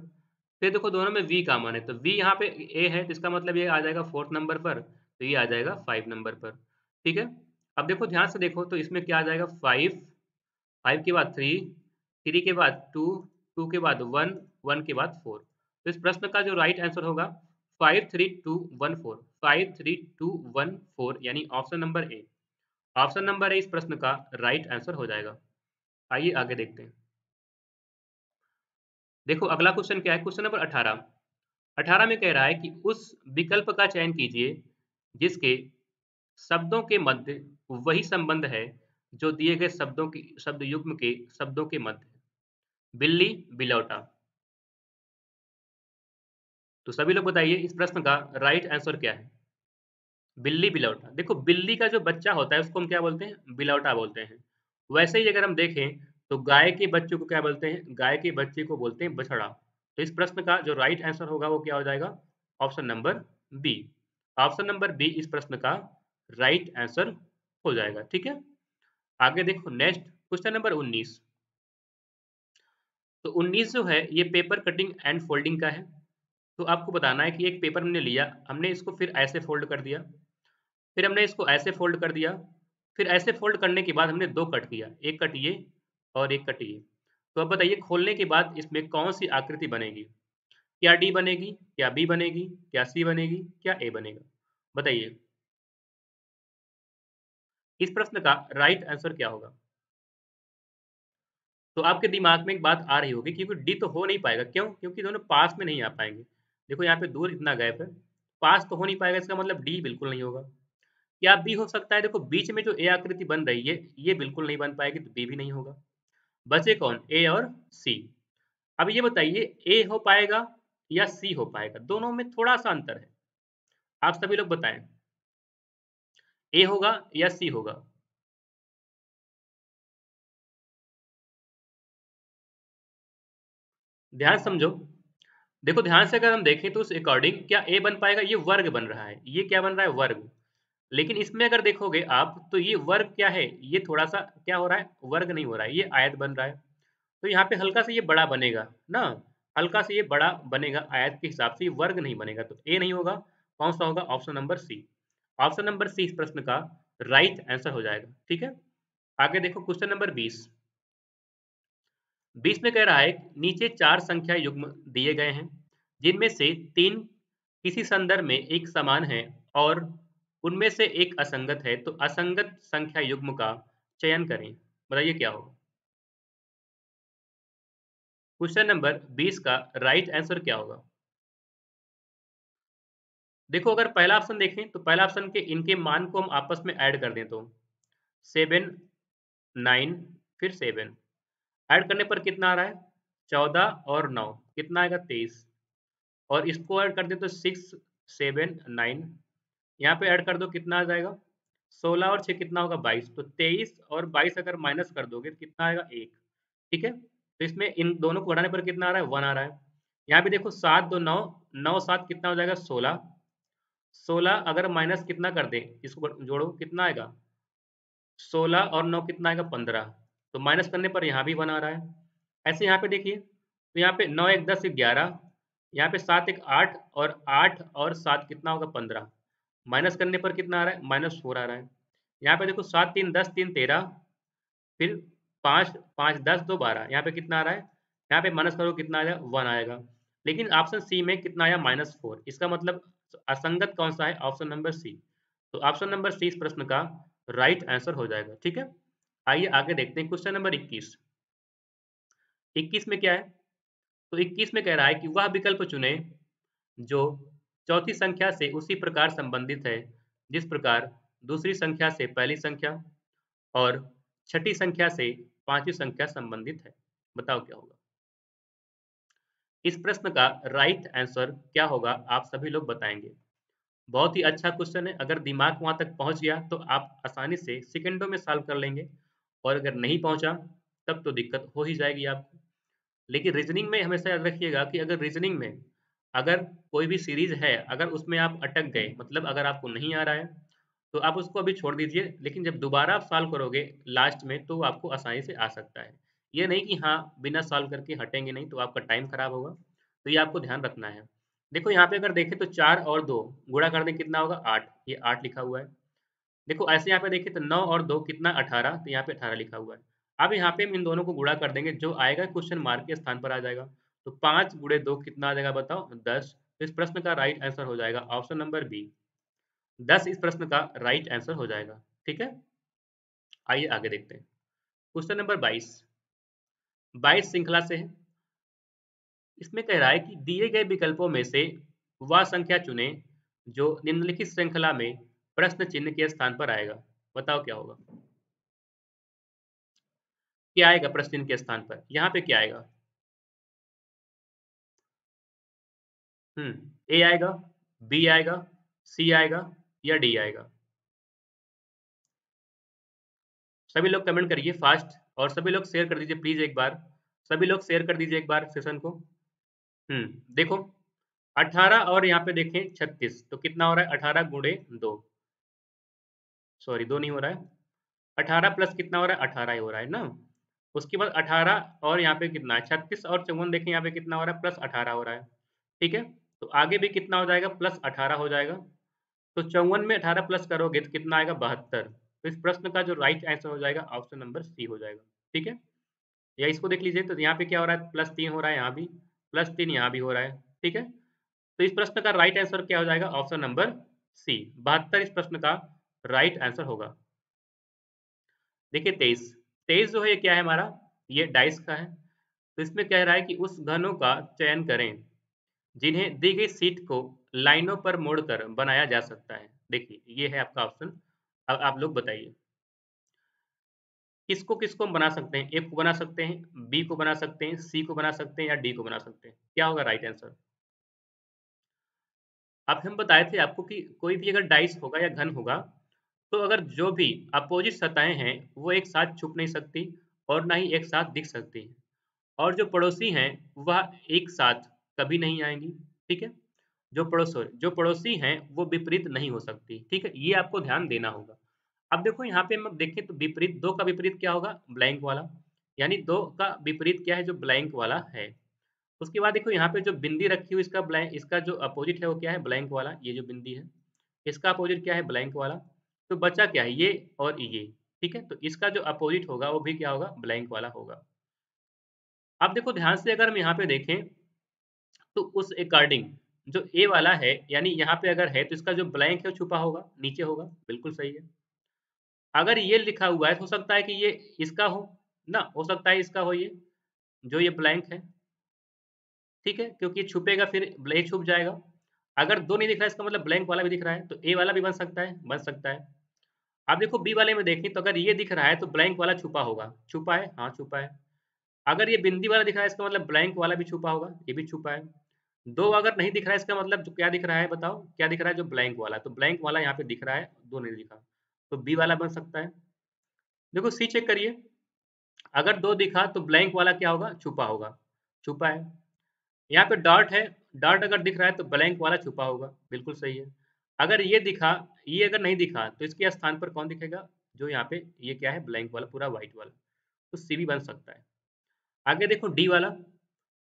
फिर देखो दोनों में वी कॉमन है तो वी यहाँ पे ए है तो इसका मतलब ये आ जाएगा फोर्थ नंबर पर तो ये आ जाएगा फाइव नंबर पर, ठीक है? अब देखो ध्यान से देखो तो इसमें क्या आ जाएगा फाइव फाइव के बाद थ्री थ्री के बाद टू टू के बाद वन वन के बाद फोर तो इस प्रश्न का जो राइट आंसर होगा five three two one four five three two one four यानी option number A option number A इस प्रश्न का राइट आंसर हो जाएगा। आइए आगे देखते हैं। देखो, अगला क्वेश्चन क्या है? क्वेश्चन नंबर अठारह। अठारह में कह रहा है कि उस विकल्प का चयन कीजिए, जिसके शब्दों के मध्य वही संबंध है, जो दिए गए शब्दों की शब्द युग्म के शब्दों के मध्य बिल्ली, बिलौटा। तो सभी लोग बताइए, इस प्रश्न का राइट आंसर क्या है? बिल्ली, बिलौटा। देखो, बिल्ली का जो बच्चा होता है, उसको हम क्या बोलते हैं? बिलौटा बोलते हैं। वैसे ही अगर हम देखें तो गाय के बच्चों को क्या बोलते हैं? गाय के बच्चे को बोलते हैं बछड़ा। तो इस प्रश्न का जो राइट आंसर होगा वो क्या हो जाएगा? Option number B option number B इस प्रश्न का राइट आंसर हो जाएगा, ठीक है? आगे देखो नेक्स्ट क्वेश्चन नंबर 19 तो 19 जो है, ये पेपर कटिंग एंड फोल्डिंग का है। तो आपको बताना है कि एक पेपर हमने लिया, हमने इसको फिर ऐसे फोल्ड कर दिया। फिर हमने इसको ऐसे फोल्ड कर दिया। फिर ऐसे फोल्ड करने के बाद हमने दो कट किया। एक कट ये और एक कट ये तो अब बताइए, खोलने के बाद इसमें कौन सी आकृति बनेगी? क्या डी बनेगी, क्या बी बनेगी, क्या सी बनेगी, क्या ए बनेगा? बताइए। इस प्रश्न का राइट आंसर क्या होगा? तो आपके दिमाग में एक बात आ रही होगी क्योंकि डी तो हो नहीं पाएगा। क्यों? क्योंकि दोनों पास में नहीं आ पाएँगे। देखो, यहाँ पे दूर इतना गैप है। पास तो हो नहीं पाएगा, इसका मतलब डी बिल्कुल नहीं होगा। क्या बी हो सकता है? देखो, बीच में जो ए आकृति बन रही है, ये बिल्कुल नहीं बन पाएगी तो बी भी नहीं होगा। बचे कौन? ए और सी अब ये बताइए ए हो पाएगा या सी हो पाएगा? दोनों में थोड़ा सा अंतर है। आप सभी लोग बताएँ। ए होगा या सी होगा? ध्यान समझो। देखो, ध्यान से अगर हम देखें तो उस अकॉर्डिंग क्या ए बन पाएगा? ये वर्ग बन रहा है। ये क्या बन रहा है? वर्ग। लेकिन इसमें अगर देखोगे आप तो ये वर्ग क्या है? ये थोड़ा सा क्या हो रहा है? वर्ग नहीं हो रहा है, ये आयत बन रहा है। तो यहाँ पे हल्का से ये बड़ा बनेगा, ना? हल्का से ये बड़ा बनेगा आयत के हिसाब से ये वर्ग नहीं बनेगा तो ए नहीं होगा, कौन सा होगा? Option number C option number C इस प्रश्न का राइट आंसर हो जाएगा, ठीक है? आगे देखो क्वेश्चन नंबर बीस। बीस में कह रहा है, नीचे चार संख्या युग्म दिए गए हैं, जिनमें से तीन किसी संदर्भ में एक समान है और उनमें से एक असंगत है तो असंगत संख्या युग्म का चयन करें। बताइए क्या होगा? क्वेश्चन नंबर 20 का राइट आंसर क्या होगा? देखो, अगर पहला ऑप्शन देखें तो पहला ऑप्शन के इनके मान को हम आपस में ऐड कर दें तो सेवन, नाइन, फिर सेवन। ऐड करने पर कितना आ रहा है? चौदह और नौ। कितना आएगा? तेईस। और इसको ऐड कर दें तो सिक्स, सेवन, नाइन यहाँ पे ऐड कर दो कितना आ जाएगा? सोलह और छः कितना होगा? बाईस। तो तेईस और बाईस अगर माइनस कर दोगे तो कितना आएगा? एक। ठीक है? तो इसमें इन दोनों को घटाने पर कितना आ रहा है? वन आ रहा है। यहाँ पे देखो, सात दो नौ नौ सात कितना हो जाएगा? सोलह। सोलह अगर माइनस कितना कर दें, इसको जोड़ो, कितना आएगा? सोलह और नौ कितना आएगा? पंद्रह। तो माइनस करने पर यहाँ भी वन आ रहा है। ऐसे यहाँ पे देखिए तो यहाँ पे नौ एक दस ग्यारह, यहाँ पे सात एक आठ और आठ और सात कितना होगा? पंद्रह। माइनस करने पर कितना आ रहा है? माइनस फोर आ रहा है। यहाँ पे देखो सात, तीन, दस, तीन, तेरह, फिर पाँच पाँच, दस, दो, बारह। यहाँ पे कितना आ रहा है? यहाँ पे माइनस करो कितना आएगा वन आएगा। लेकिन ऑप्शन सी में कितना आया? Minus four. इसका मतलब असंगत कौन सा है? Option number C. तो ऑप्शन नंबर सी इस प्रश्न का राइट आंसर हो जाएगा। ठीक है? आइए आगे देखते हैं। क्वेश्चन नंबर इक्कीस। इक्कीस में क्या है? तो इक्कीस में कह रहा है कि वह विकल्प चुने जो चौथी संख्या से उसी प्रकार संबंधित है, जिस प्रकार दूसरी संख्या से पहली संख्या और छठी संख्या से पांचवी संख्या संबंधित है। बताओ क्या होगा? इस प्रश्न का राइट आंसर क्या होगा, आप सभी लोग बताएँगे। बहुत ही अच्छा क्वेश्चन है। अगर दिमाग वहाँ तक पहुँच गया तो आप आसानी से सेकंडों में सॉल्व कर लेंगे और अगर नहीं पहुँचा, तब तो दिक्कत हो ही जाएगी आपको। लेकिन रीजनिंग में हमेशा याद रखिएगा कि अगर रीजनिंग में अगर कोई भी सीरीज़ है, अगर उसमें आप अटक गए मतलब अगर आपको नहीं आ रहा है तो आप उसको अभी छोड़ दीजिए, लेकिन जब दोबारा आप सॉल्व करोगे लास्ट में तो आपको आसानी से आ सकता है। ये नहीं कि हाँ बिना सॉल्व करके हटेंगे नहीं तो आपका टाइम खराब होगा तो ये आपको ध्यान रखना है। देखो, यहाँ पे अगर देखें तो चार और दो गुड़ा कर दें कितना होगा? आठ, ये आठ लिखा हुआ है। देखो, ऐसे यहाँ पे देखें तो नौ और दो कितना? अठारह तो यहाँ पे अठारह लिखा हुआ है। अब यहाँ पे हम इन दोनों को गुड़ा कर देंगे, जो आएगा क्वेश्चन मार्क के स्थान पर आ जाएगा। तो पाँच गुड़े दो कितना आ जाएगा बताओ? दस। तो इस प्रश्न का राइट आंसर हो जाएगा ऑप्शन नंबर बी दस इस प्रश्न का राइट आंसर हो जाएगा, ठीक है? आइए आगे देखते हैं। क्वेश्चन नंबर बाईस। बाईस श्रृंखला से है। इसमें कह रहा है कि दिए गए विकल्पों में से वह संख्या चुने जो निम्नलिखित श्रृंखला में प्रश्न चिन्ह के स्थान पर आएगा। बताओ क्या होगा? क्या आएगा प्रश्न चिन्ह के स्थान पर? यहाँ पे क्या आएगा? हम्म ए आएगा बी आएगा सी आएगा या डी आएगा? सभी लोग कमेंट करिए फास्ट और सभी लोग शेयर कर दीजिए प्लीज़ एक बार। सभी लोग शेयर कर दीजिए एक बार सेशन को। हम्म देखो 18 और यहाँ पे देखें 36 तो कितना हो रहा है? 18 गुणे दो। सॉरी दो नहीं हो रहा है। 18 प्लस कितना हो रहा है? 18 ही हो रहा है ना? उसके बाद 18 और यहाँ पे कितना है? छत्तीस और चौवन देखें यहाँ पे कितना हो रहा है? प्लस अठारह हो रहा है। ठीक है? तो आगे भी कितना हो जाएगा? प्लस अठारह हो जाएगा। तो चौवन में अठारह प्लस करोगे तो कितना आएगा? बहत्तर। तो इस प्रश्न का जो राइट आंसर हो जाएगा ऑप्शन नंबर सी हो जाएगा। ठीक है? या इसको देख लीजिए तो यहाँ पे क्या हो रहा है? प्लस तीन हो रहा है यहाँ भी, प्लस तीन यहाँ भी हो रहा है। ठीक है? तो इस प्रश्न का राइट आंसर क्या हो जाएगा? ऑप्शन नंबर सी बहत्तर इस प्रश्न का राइट आंसर होगा। देखिए, तेईस। तेईस जो है क्या है हमारा? ये डाइस का है। तो इसमें कह रहा है कि उस घनों का चयन करें। जिन्हें दी गई सीट को लाइनों पर मोड़कर बनाया जा सकता है। देखिए, ये है आपका ऑप्शन। अब आप लोग बताइए। किसको किसको हम बना सकते हैं? ए को बना सकते हैं बी को बना सकते हैं सी को बना सकते हैं या डी को बना सकते हैं? क्या होगा राइट आंसर अब हम बताए थे आपको कि कोई भी अगर डाइस होगा या घन होगा तो अगर जो भी अपोजिट सतहें हैं, वो एक साथ छुप नहीं सकती और ना ही एक साथ दिख सकती और जो पड़ोसी हैं, वह एक साथ कभी नहीं आएँगी, ठीक है? जो पड़ोस, जो पड़ोसी हैं, वो विपरीत नहीं हो सकती, ठीक है? ये आपको ध्यान देना होगा। अब देखो, यहाँ पे हम देखें तो विपरीत, दो का विपरीत क्या होगा? ब्लैंक वाला, यानी दो का विपरीत क्या है जो ब्लैंक वाला है? उसके बाद देखो, यहाँ पे जो बिंदी रखी हुई, इसका ब्लैंक इसका जो अपोजिट है, वो क्या है? ब्लैंक वाला, ये जो बिंदी है, इसका अपोजिट क्या है? ब्लैंक वाला तो बचा क्या है? ये और ये, ठीक है? तो इसका जो अपोजिट होगा, वो भी क्या होगा? ब्लैंक वाला होगा। अब देखो, ध्यान से अगर हम यहाँ पे देखें तो उस अकॉर्डिंग जो ए वाला है, यानी यहाँ पे अगर है तो इसका जो ब्लैंक है छुपा होगा, नीचे होगा, बिल्कुल सही है। अगर ये लिखा हुआ है तो हो सकता है कि ये इसका हो, ना, हो सकता है इसका हो ये, जो ये ब्लैंक है। ठीक है? क्योंकि छुपेगा फिर ब्लैक छुप जाएगा। अगर दो नहीं दिख रहा है, इसका मतलब ब्लैंक वाला भी दिख रहा है तो ए वाला भी बन सकता है, बन सकता है। अब देखो बी वाले में देखें तो अगर ये दिख रहा है तो ब्लैंक वाला छुपा होगा। छुपा है? हाँ छुपा है। अगर ये बिंदी वाला दिख रहा है, इसका मतलब ब्लैंक वाला भी छुपा होगा, ये भी छुपा है। दो अगर नहीं दिख रहा है, इसका मतलब जो क्या दिख रहा है बताओ, क्या दिख रहा है जो ब्लैंक वाला तो ब्लैंक वाला यहाँ पे दिख रहा है, दो नहीं दिखा। तो बी वाला बन सकता है। देखो सी चेक करिए। अगर दो दिखा तो ब्लैंक वाला क्या होगा? छुपा होगा। छुपा है। यहाँ पे डॉट है। डॉट अगर दिख रहा है तो ब्लैंक वाला छुपा होगा। बिल्कुल सही है। अगर ये दिखा ये अगर नहीं दिखा तो इसके स्थान पर कौन दिखेगा? जो यहाँ पे ये क्या है ब्लैंक वाला, पूरा व्हाइट वाला। तो सी भी बन सकता है। आगे देखो डी वाला।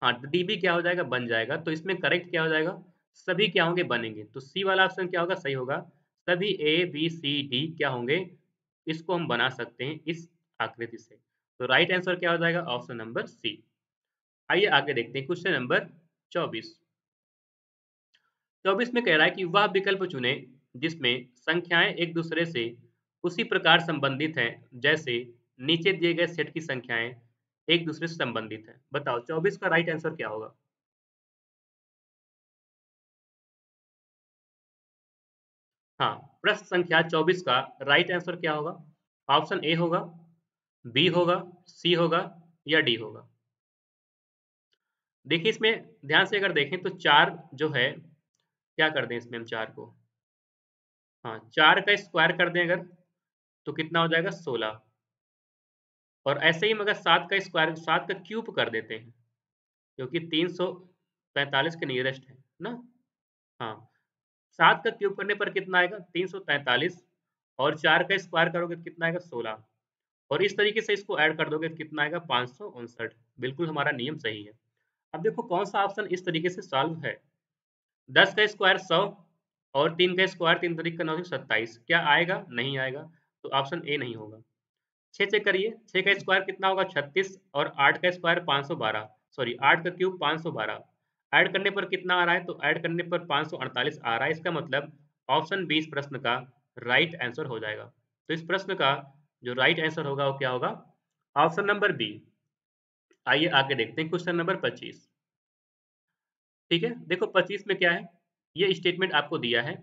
हाँ डी भी क्या हो जाएगा? बन जाएगा। तो इसमें करेक्ट क्या हो जाएगा? सभी क्या होंगे? बनेंगे। तो सी वाला ऑप्शन क्या होगा? सही होगा। सभी ए बी सी डी क्या होंगे? इसको हम बना सकते हैं इस आकृति से। तो राइट आंसर क्या हो जाएगा? ऑप्शन नंबर सी आइए आगे देखते हैं। क्वेश्चन नंबर चौबीस। चौबीस में कह रहा है कि वह विकल्प चुने जिसमें संख्याएँ एक दूसरे से उसी प्रकार संबंधित हैं, जैसे नीचे दिए गए सेट की संख्याएँ एक दूसरे से संबंधित है। बताओ, चौबीस का राइट आंसर क्या होगा? हाँ प्रश्न संख्या 24 का राइट आंसर क्या होगा? ऑप्शन ए होगा बी होगा सी होगा या डी होगा? देखिए, इसमें ध्यान से अगर देखें तो चार जो है, क्या कर दें इसमें हम चार को? हाँ चार का स्क्वायर कर दें अगर तो कितना हो जाएगा? सोलह। और ऐसे ही हम अगर सात का स्क्वायर सात का क्यूब कर देते हैं, क्योंकि तीन सौ पैंतालीस के नियरेस्ट है, ना? हाँ। सात का क्यूब करने पर कितना आएगा? तीन सौ तैंतालीस और चार का स्क्वायर करोगे तो कितना आएगा? सोलह। और इस तरीके से इसको ऐड कर दोगे तो कितना आएगा? पाँच सौ उनसठ। बिल्कुल हमारा नियम सही है। अब देखो कौन सा ऑप्शन इस तरीके से सॉल्व है? दस का स्क्वायर सौ और तीन का स्क्वायर तीन तरीके का नौ सत्ताईस। क्या आएगा? नहीं आएगा। तो ऑप्शन ए नहीं होगा। छः चेक करिए। छः का स्क्वायर कितना होगा? छत्तीस और आठ का स्क्वायर पाँच सौ बारह। सॉरी आठ का क्यूब पाँच सौ बारह। ऐड करने पर कितना आ रहा है? तो ऐड करने पर 548 आ रहा है। इसका मतलब ऑप्शन बी इस प्रश्न का राइट आंसर हो जाएगा। तो इस प्रश्न का जो राइट आंसर होगा, वो क्या होगा? ऑप्शन नंबर बी आइए आगे देखते हैं। क्वेश्चन नंबर पच्चीस। ठीक है? देखो, पच्चीस में क्या है? ये स्टेटमेंट आपको दिया है।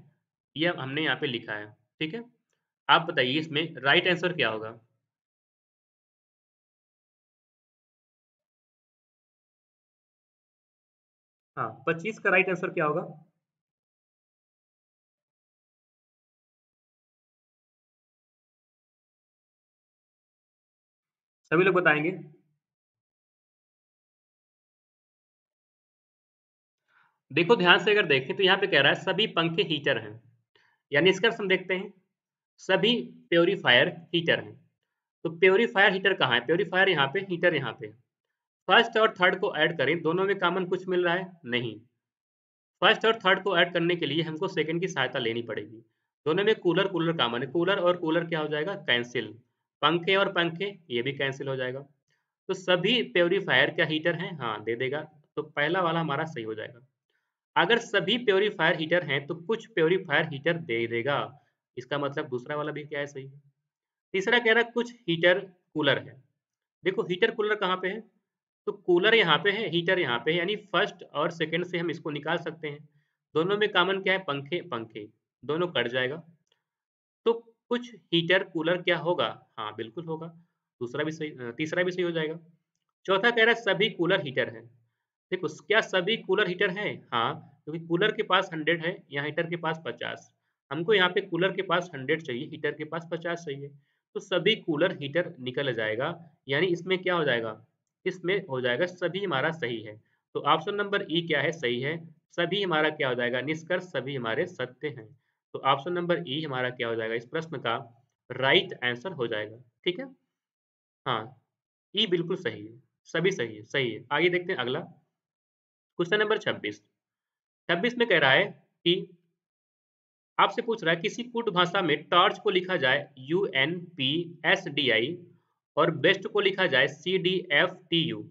ये हमने यहाँ पे लिखा है। ठीक है? आप बताइए इसमें राइट आंसर क्या होगा? हाँ पच्चीस का राइट आंसर क्या होगा? सभी लोग बताएँगे। देखो, ध्यान से अगर देखें तो यहाँ पे कह रहा है, सभी पंखे हीटर हैं। यानी इसका हम देखते हैं, सभी प्योरीफायर हीटर हैं। तो प्योरीफायर हीटर कहाँ है? प्योरीफायर यहाँ पे, हीटर यहाँ पे। फ़र्स्ट और थर्ड को ऐड करें, दोनों में कॉमन कुछ मिल रहा है? नहीं। फ़र्स्ट और थर्ड को ऐड करने के लिए हमको सेकंड की सहायता लेनी पड़ेगी। दोनों में कूलर कूलर कॉमन है। कूलर और कूलर क्या हो जाएगा? कैंसिल पंखे और पंखे, ये भी कैंसिल हो जाएगा। तो सभी प्योरीफायर क्या हीटर हैं? हाँ दे देगा। तो पहला वाला हमारा सही हो जाएगा। अगर सभी प्योरीफायर हीटर हैं तो कुछ प्योरीफायर हीटर दे देगा। इसका मतलब दूसरा वाला भी क्या है? सही। तीसरा कह रहा कुछ हीटर कूलर है। देखो हीटर कूलर कहाँ पे है? तो कूलर यहाँ पे है, हीटर यहाँ पे है, यानी फ़र्स्ट और सेकेंड से हम इसको निकाल सकते हैं। दोनों में कॉमन क्या है? पंखे पंखे। दोनों कट जाएगा। तो कुछ हीटर कूलर क्या होगा? हाँ बिल्कुल होगा। दूसरा भी सही, तीसरा भी सही हो जाएगा। चौथा कह रहा है सभी कूलर हीटर हैं। देखो क्या सभी कूलर हीटर हैं? हाँ क्योंकि कूलर के पास हंड्रेड है, यहाँ हीटर के पास पचास। हमको यहाँ पे कूलर के पास हंड्रेड चाहिए हीटर के पास पचास चाहिए। तो सभी कूलर हीटर निकल जाएगा। यानी इसमें क्या हो जाएगा? इसमें हो जाएगा? सभी हमारा सही है। तो ऑप्शन नंबर ई क्या है? सही है। सभी हमारा क्या हो जाएगा? निष्कर्ष, सभी हमारे सत्य हैं। तो ऑप्शन नंबर ई हमारा क्या हो जाएगा? इस प्रश्न का राइट आंसर हो जाएगा। ठीक है? हाँ ई बिल्कुल सही है। सभी सही है। सही है। आगे देखते हैं अगला। क्वेश्चन नंबर छब्बीस। छब्बीस में कह रहा है कि आपसे पूछ रहा है, किसी कुट भाषा में टॉर्च को लिखा जाए U N P S D I और बेस्ट को लिखा जाए C D F T U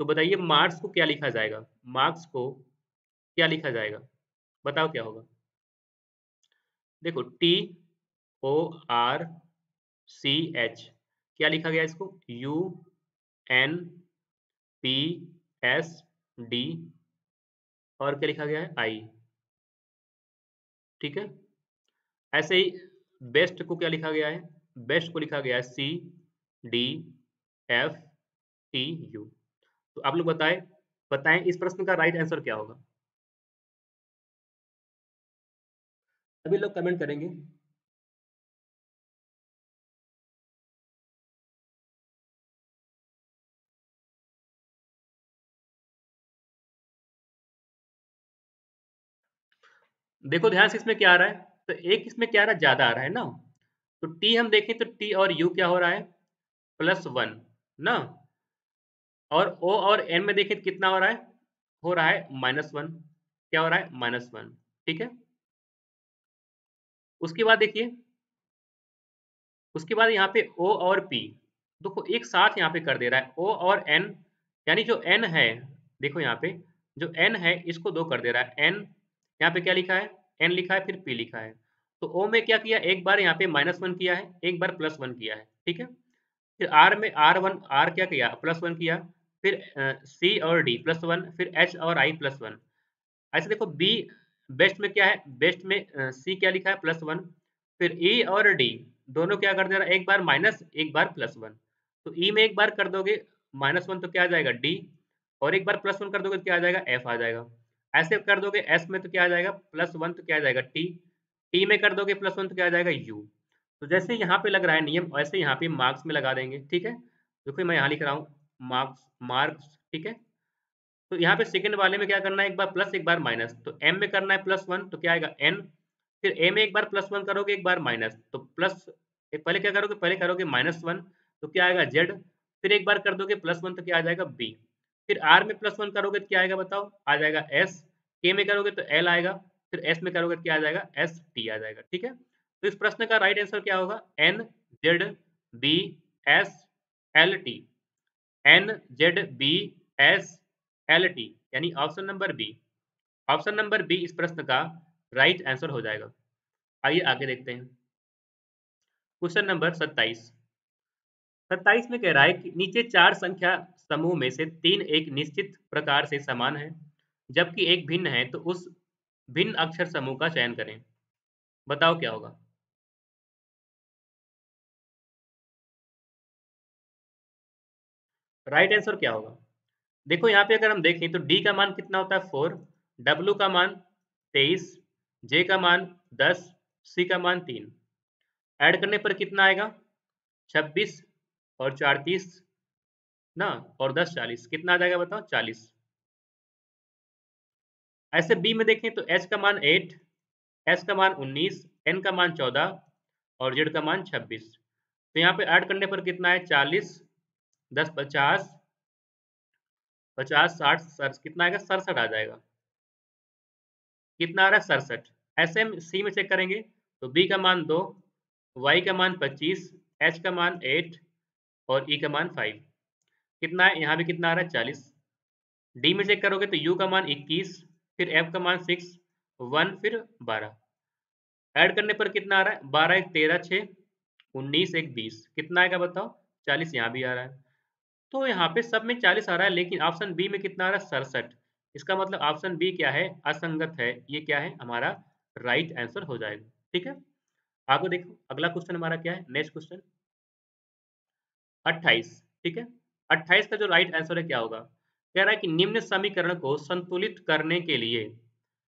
तो बताइए मार्क्स को क्या लिखा जाएगा? मार्क्स को क्या लिखा जाएगा? बताओ क्या होगा? देखो T O R C H क्या लिखा गया इसको? U N P S D और क्या लिखा गया है? आई ठीक है? ऐसे ही बेस्ट को क्या लिखा गया है? बेस्ट को लिखा गया है C D F T U तो आप लोग बताएँ बताएँ इस प्रश्न का राइट आंसर क्या होगा? सभी लोग कमेंट करेंगे। देखो ध्यान से इसमें क्या आ रहा है? तो एक इसमें क्या आ रहा है? ज़्यादा आ रहा है ना? तो टी हम देखें तो टी और यू क्या हो रहा है? प्लस वन, ना? और ओ और एन में देखें कितना हो रहा है? हो रहा है माइनस वन। क्या हो रहा है? माइनस वन, ठीक है? उसके बाद देखिए, उसके बाद यहाँ पे ओ और पी, देखो एक साथ यहाँ पे कर दे रहा है। ओ और एन, यानी जो एन है, देखो यहाँ पे, जो एन है इसको दो कर दे रहा है। एन, यहाँ पे क्या लिखा है? एन लिखा है, फिर पी लिखा है। तो ओ में क्या किया? एक बार यहाँ पे माइनस वन किया है, एक बार प्लस वन किया है, ठीक है? फिर आर में आर वन आर क्या किया? प्लस वन किया। फिर सी और डी प्लस वन फिर एच और आई प्लस वन ऐसे देखो बी बेस्ट में क्या है? बेस्ट में सी क्या लिखा है? प्लस वन फिर ई e और डी दोनों क्या कर दे रहा है? एक बार माइनस एक बार प्लस वन तो ई e में एक बार कर दोगे माइनस वन तो क्या आ जाएगा? डी और एक बार प्लस वन कर दोगे तो क्या आ जाएगा? एफ़ आ जाएगा। ऐसे कर दोगे एस में तो क्या आ जाएगा? प्लस वन तो क्या आ जाएगा? टी टी में कर दोगे प्लस वन तो क्या आ जाएगा? यू तो जैसे यहाँ पे लग रहा है नियम, वैसे यहाँ पे मार्क्स में लगा देंगे, ठीक है? देखो मैं यहाँ लिख रहा हूँ मार्क्स मार्क्स ठीक है? तो यहाँ पे सेकंड वाले में क्या करना है, एक बार प्लस एक बार माइनस तो एम में करना है प्लस वन तो क्या आएगा एन फिर ए में एक बार प्लस वन करोगे, एक बार माइनस तो प्लस पहले क्या करोगे, पहले करोगे माइनस वन तो क्या आएगा जेड फिर एक बार कर दोगे प्लस वन तो क्या आ जाएगा बी फिर आर में प्लस वन करोगे तो क्या आएगा बताओ? आ जाएगा एस के में करोगे तो एल आएगा, फिर एस में करोगे तो क्या आ जाएगा? एस टी आ जाएगा, ठीक है? तो इस प्रश्न का राइट आंसर क्या होगा? N Z B S L T N Z B S L T यानी option number B option number B इस प्रश्न का राइट आंसर हो जाएगा। आइए आगे देखते हैं। क्वेश्चन नंबर सत्ताईस। सत्ताईस में कह रहा है कि नीचे चार संख्या समूह में से तीन एक निश्चित प्रकार से समान है, जबकि एक भिन्न है तो उस भिन्न अक्षर समूह का चयन करें। बताओ क्या होगा? राइट आंसर क्या होगा? देखो यहाँ पे अगर हम देखें तो डी का मान कितना होता है? फोर डब्ल्यू का मान तेईस जे का मान दस सी का मान तीन। ऐड करने पर कितना आएगा? छब्बीस और चार तीस ना? और दस, चालीस। कितना आ जाएगा बताओ? चालीस। ऐसे बी में देखें तो एच का मान एट एस का मान उन्नीस एन का मान चौदह और जेड का मान छब्बीस। तो यहाँ पे ऐड करने पर कितना है चालीस। दस, पचास पचास, साठ सर कितना आएगा? सड़सठ आ जाएगा। कितना आ रहा है? सड़सठ। ऐसे हम सी में चेक करेंगे तो बी का मान दो वाई का मान पच्चीस एच का मान एट और ई e का मान फाइव कितना है? यहाँ भी कितना आ रहा है? चालीस। डी में चेक करोगे तो यू का मान इक्कीस, फिर एफ़ का मान सिक्स वन फिर बारह। ऐड करने पर कितना आ रहा है? बारह, एक तेरह छः उन्नीस, एक बीस। कितना आएगा बताओ? चालीस यहाँ भी आ रहा है। तो यहाँ पे सब में चालीस आ रहा है, लेकिन ऑप्शन बी में कितना आ रहा है? सड़सठ। इसका मतलब ऑप्शन बी क्या है? असंगत है। ये क्या है? हमारा राइट आंसर हो जाएगा। ठीक है? आगे देखो। अगला क्वेश्चन हमारा क्या है? नेक्स्ट क्वेश्चन अट्ठाईस। ठीक है? अट्ठाईस का जो राइट आंसर है, क्या होगा? कह रहा है कि निम्न समीकरण को संतुलित करने के लिए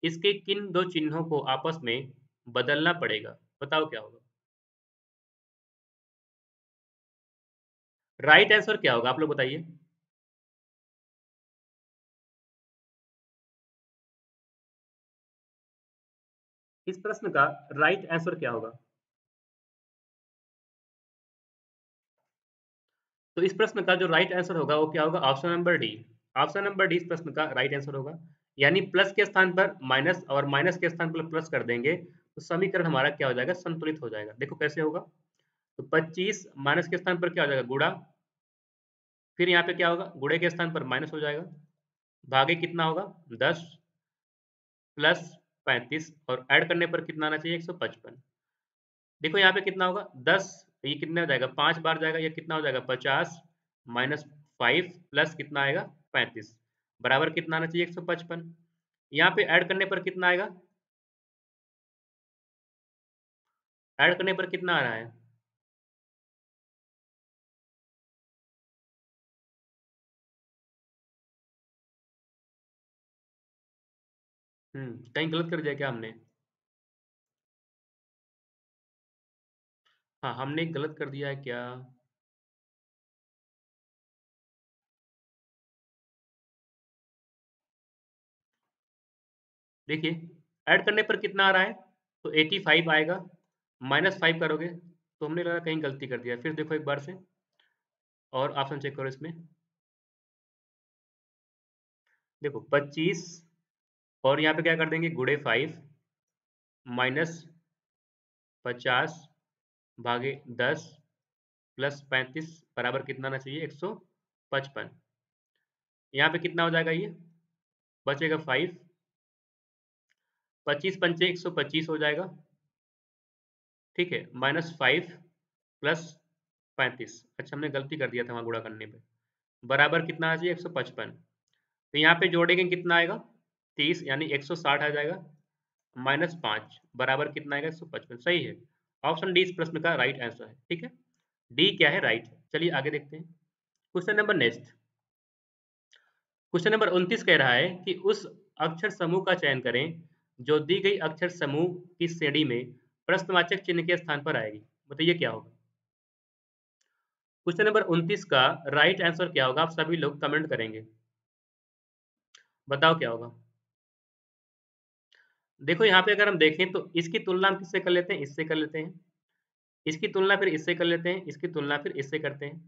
इसके किन दो चिन्हों को आपस में बदलना पड़ेगा? बताओ क्या होगा? राइट आंसर क्या होगा? आप लोग बताइए। इस प्रश्न का राइट आंसर क्या होगा? तो इस प्रश्न का जो राइट आंसर होगा, वो क्या होगा? Option number D option number D इस प्रश्न का राइट आंसर होगा। यानी प्लस के स्थान पर माइनस और माइनस के स्थान पर प्लस कर देंगे तो समीकरण हमारा क्या हो जाएगा? संतुलित हो जाएगा। देखो कैसे होगा। तो 25 माइनस के स्थान पर क्या हो जाएगा? गुड़ा फिर यहाँ पे क्या होगा? गुड़े के स्थान पर माइनस हो जाएगा। भागे कितना होगा? दस प्लस पैंतीस और ऐड करने पर कितना आना चाहिए? एक सौ पचपन। देखो यहाँ पे कितना होगा? दस, ये कितना हो जाएगा? पाँच बार जाएगा, ये कितना हो जाएगा? पचास माइनस फाइव प्लस कितना आएगा? पैंतीस। बराबर कितना आना चाहिए? एक सौ पचपन। यहाँ पे ऐड करने पर कितना आएगा? ऐड करने पर कितना आ रहा है? हम्म कहीं गलत कर दिया क्या हमने? हाँ हमने गलत कर दिया है क्या? देखिए, ऐड करने पर कितना आ रहा है? तो 85 आएगा। माइनस फाइव करोगे तो हमने लगा कहीं गलती कर दिया। फिर देखो एक बार से। और ऑप्शन चेक करो इसमें। देखो 25 और यहाँ पे क्या कर देंगे? गुड़े फाइव माइनस पचास भागे दस प्लस पैंतीस बराबर कितना आना चाहिए? एक सौ पचपन। यहाँ पे कितना हो जाएगा ये? बचेगा फाइव पच्चीस पंचे एक सौ पच्चीस हो जाएगा। ठीक है माइनस फाइव प्लस पैंतीस। अच्छा हमने गलती कर दिया था वहाँ गुड़ा करने पे। बराबर कितना आना चाहिए? एक सौ पचपन। तो यहाँ पे जोड़ेंगे कितना आएगा? तीस यानी एक सौ साठ आ जाएगा, माइनस पाँच, बराबर कितना आएगा एक सौ पचपन। सही है। ऑप्शन डी इस प्रश्न का राइट आंसर है, ठीक है? डी क्या है राइट चलिए आगे देखते हैं। Question number next question number उनतीस कह रहा है कि उस अक्षर समूह का चयन करें जो दी गई अक्षर समूह की श्रेणी में प्रश्नवाचक चिन्ह के स्थान पर आएगी। बताइए क्या होगा? क्वेश्चन नंबर उनतीस का राइट आंसर क्या होगा? आप सभी लोग कमेंट करेंगे। बताओ क्या होगा? देखो यहाँ पे अगर हम देखें तो इसकी तुलना हम किससे कर लेते हैं? इससे कर लेते हैं। इसकी तुलना फिर इससे कर लेते हैं इसकी तुलना फिर इससे करते हैं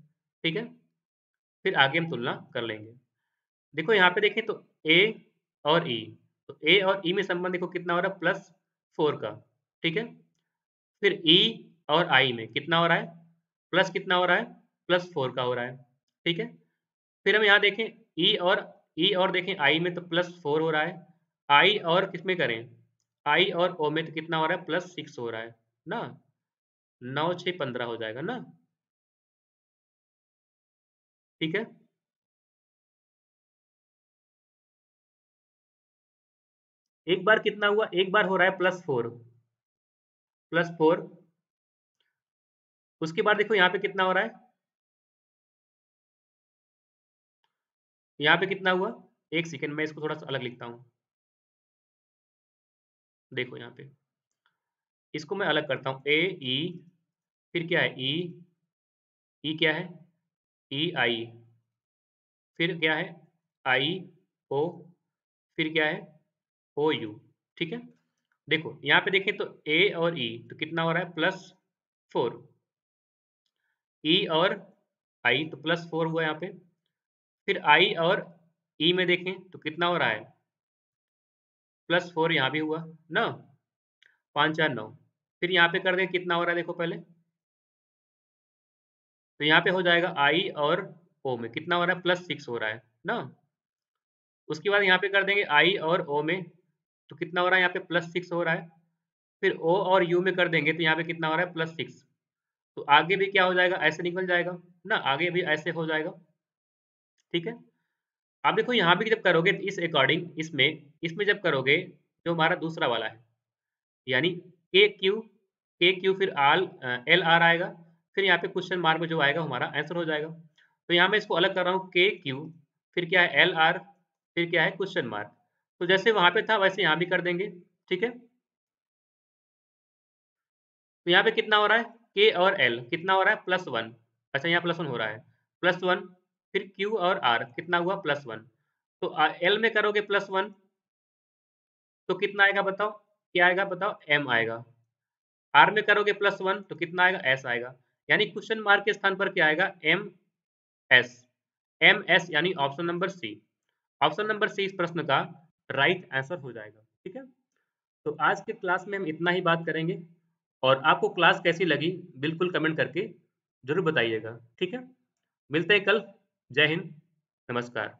ठीक है? फिर आगे हम तुलना कर लेंगे। देखो यहाँ पे देखें तो ए और ई e, तो ए और ई e में संबंध देखो कितना हो रहा है? प्लस फोर का ठीक है? फिर ई e और आई में कितना हो रहा है? प्लस कितना हो रहा है? प्लस फोर का हो रहा है ठीक है? फिर हम यहाँ देखें ई और ई और देखें आई में तो प्लस फोर हो रहा है। आई और किसमें करें? आई और ओ में तो कितना हो रहा है? प्लस सिक्स हो रहा है, ना? नौ छ पंद्रह हो जाएगा, ना? ठीक है? एक बार कितना हुआ? एक बार हो रहा है प्लस फोर। Plus four. उसके बाद देखो यहाँ पे कितना हो रहा है? यहाँ पे कितना हुआ? एक सेकेंड, में इसको थोड़ा सा अलग लिखता हूँ। देखो यहाँ पे। इसको मैं अलग करता हूँ। ए ई फिर क्या है? ई ई क्या है? ई आई। फिर क्या है? आई ओ फिर क्या है? O U. ठीक है? देखो यहाँ पे देखें तो ए और ई e, तो कितना हो रहा है? Plus four. ई और आई तो प्लस फोर हुआ यहाँ पे। फिर आई और ई में देखें तो कितना हो रहा है? प्लस फोर यहाँ भी हुआ, ना, पाँच, चार, नौ। फिर यहाँ पे कर दें, कितना हो रहा है देखो पहले? तो यहाँ पे हो जाएगा आई और ओ में। कितना हो रहा है? प्लस सिक्स हो रहा है, ना। उसके बाद यहाँ पे कर देंगे आई और ओ में तो कितना हो रहा है? यहाँ पे प्लस सिक्स हो रहा है। फिर ओ और यू में कर देंगे तो यहाँ पे कितना हो रहा है? Plus six. तो आगे भी क्या हो जाएगा? ऐसे निकल जाएगा। ना, आगे भी ऐसे हो जाएगा। ठीक है? आप देखो यहाँ भी जब करोगे इस अकॉर्डिंग इसमें इसमें जब करोगे, जो हमारा दूसरा वाला है, यानी के क्यू के क्यू फिर आल एल आर आएगा, फिर यहाँ पे क्वेश्चन मार्क जो आएगा, हमारा आंसर हो जाएगा। तो यहाँ मैं इसको अलग कर रहा हूँ के क्यू फिर क्या है एल आर फिर क्या है क्वेश्चन मार्क तो जैसे वहाँ पे था, वैसे यहाँ भी कर देंगे, ठीक है? तो यहाँ पे कितना हो रहा है? के और एल कितना हो रहा है? प्लस वन अच्छा यहाँ प्लस वन हो रहा है। प्लस वन फिर क्यू और आर कितना हुआ प्लस वन तो एल में करोगे प्लस वन तो कितना आएगा बताओ? क्या आएगा बताओ? एम आएगा। आर में करोगे प्लस वन तो कितना आएगा? एस आएगा। यानी क्वेश्चन मार्क के स्थान पर क्या आएगा? एम एस एम एस यानी option number C option number C इस प्रश्न का राइट right आंसर हो जाएगा। ठीक है? तो आज के क्लास में हम इतना ही बात करेंगे। और आपको क्लास कैसी लगी, बिल्कुल कमेंट करके ज़रूर बताइएगा। ठीक है? मिलते हैं कल। जय हिंद नमस्कार।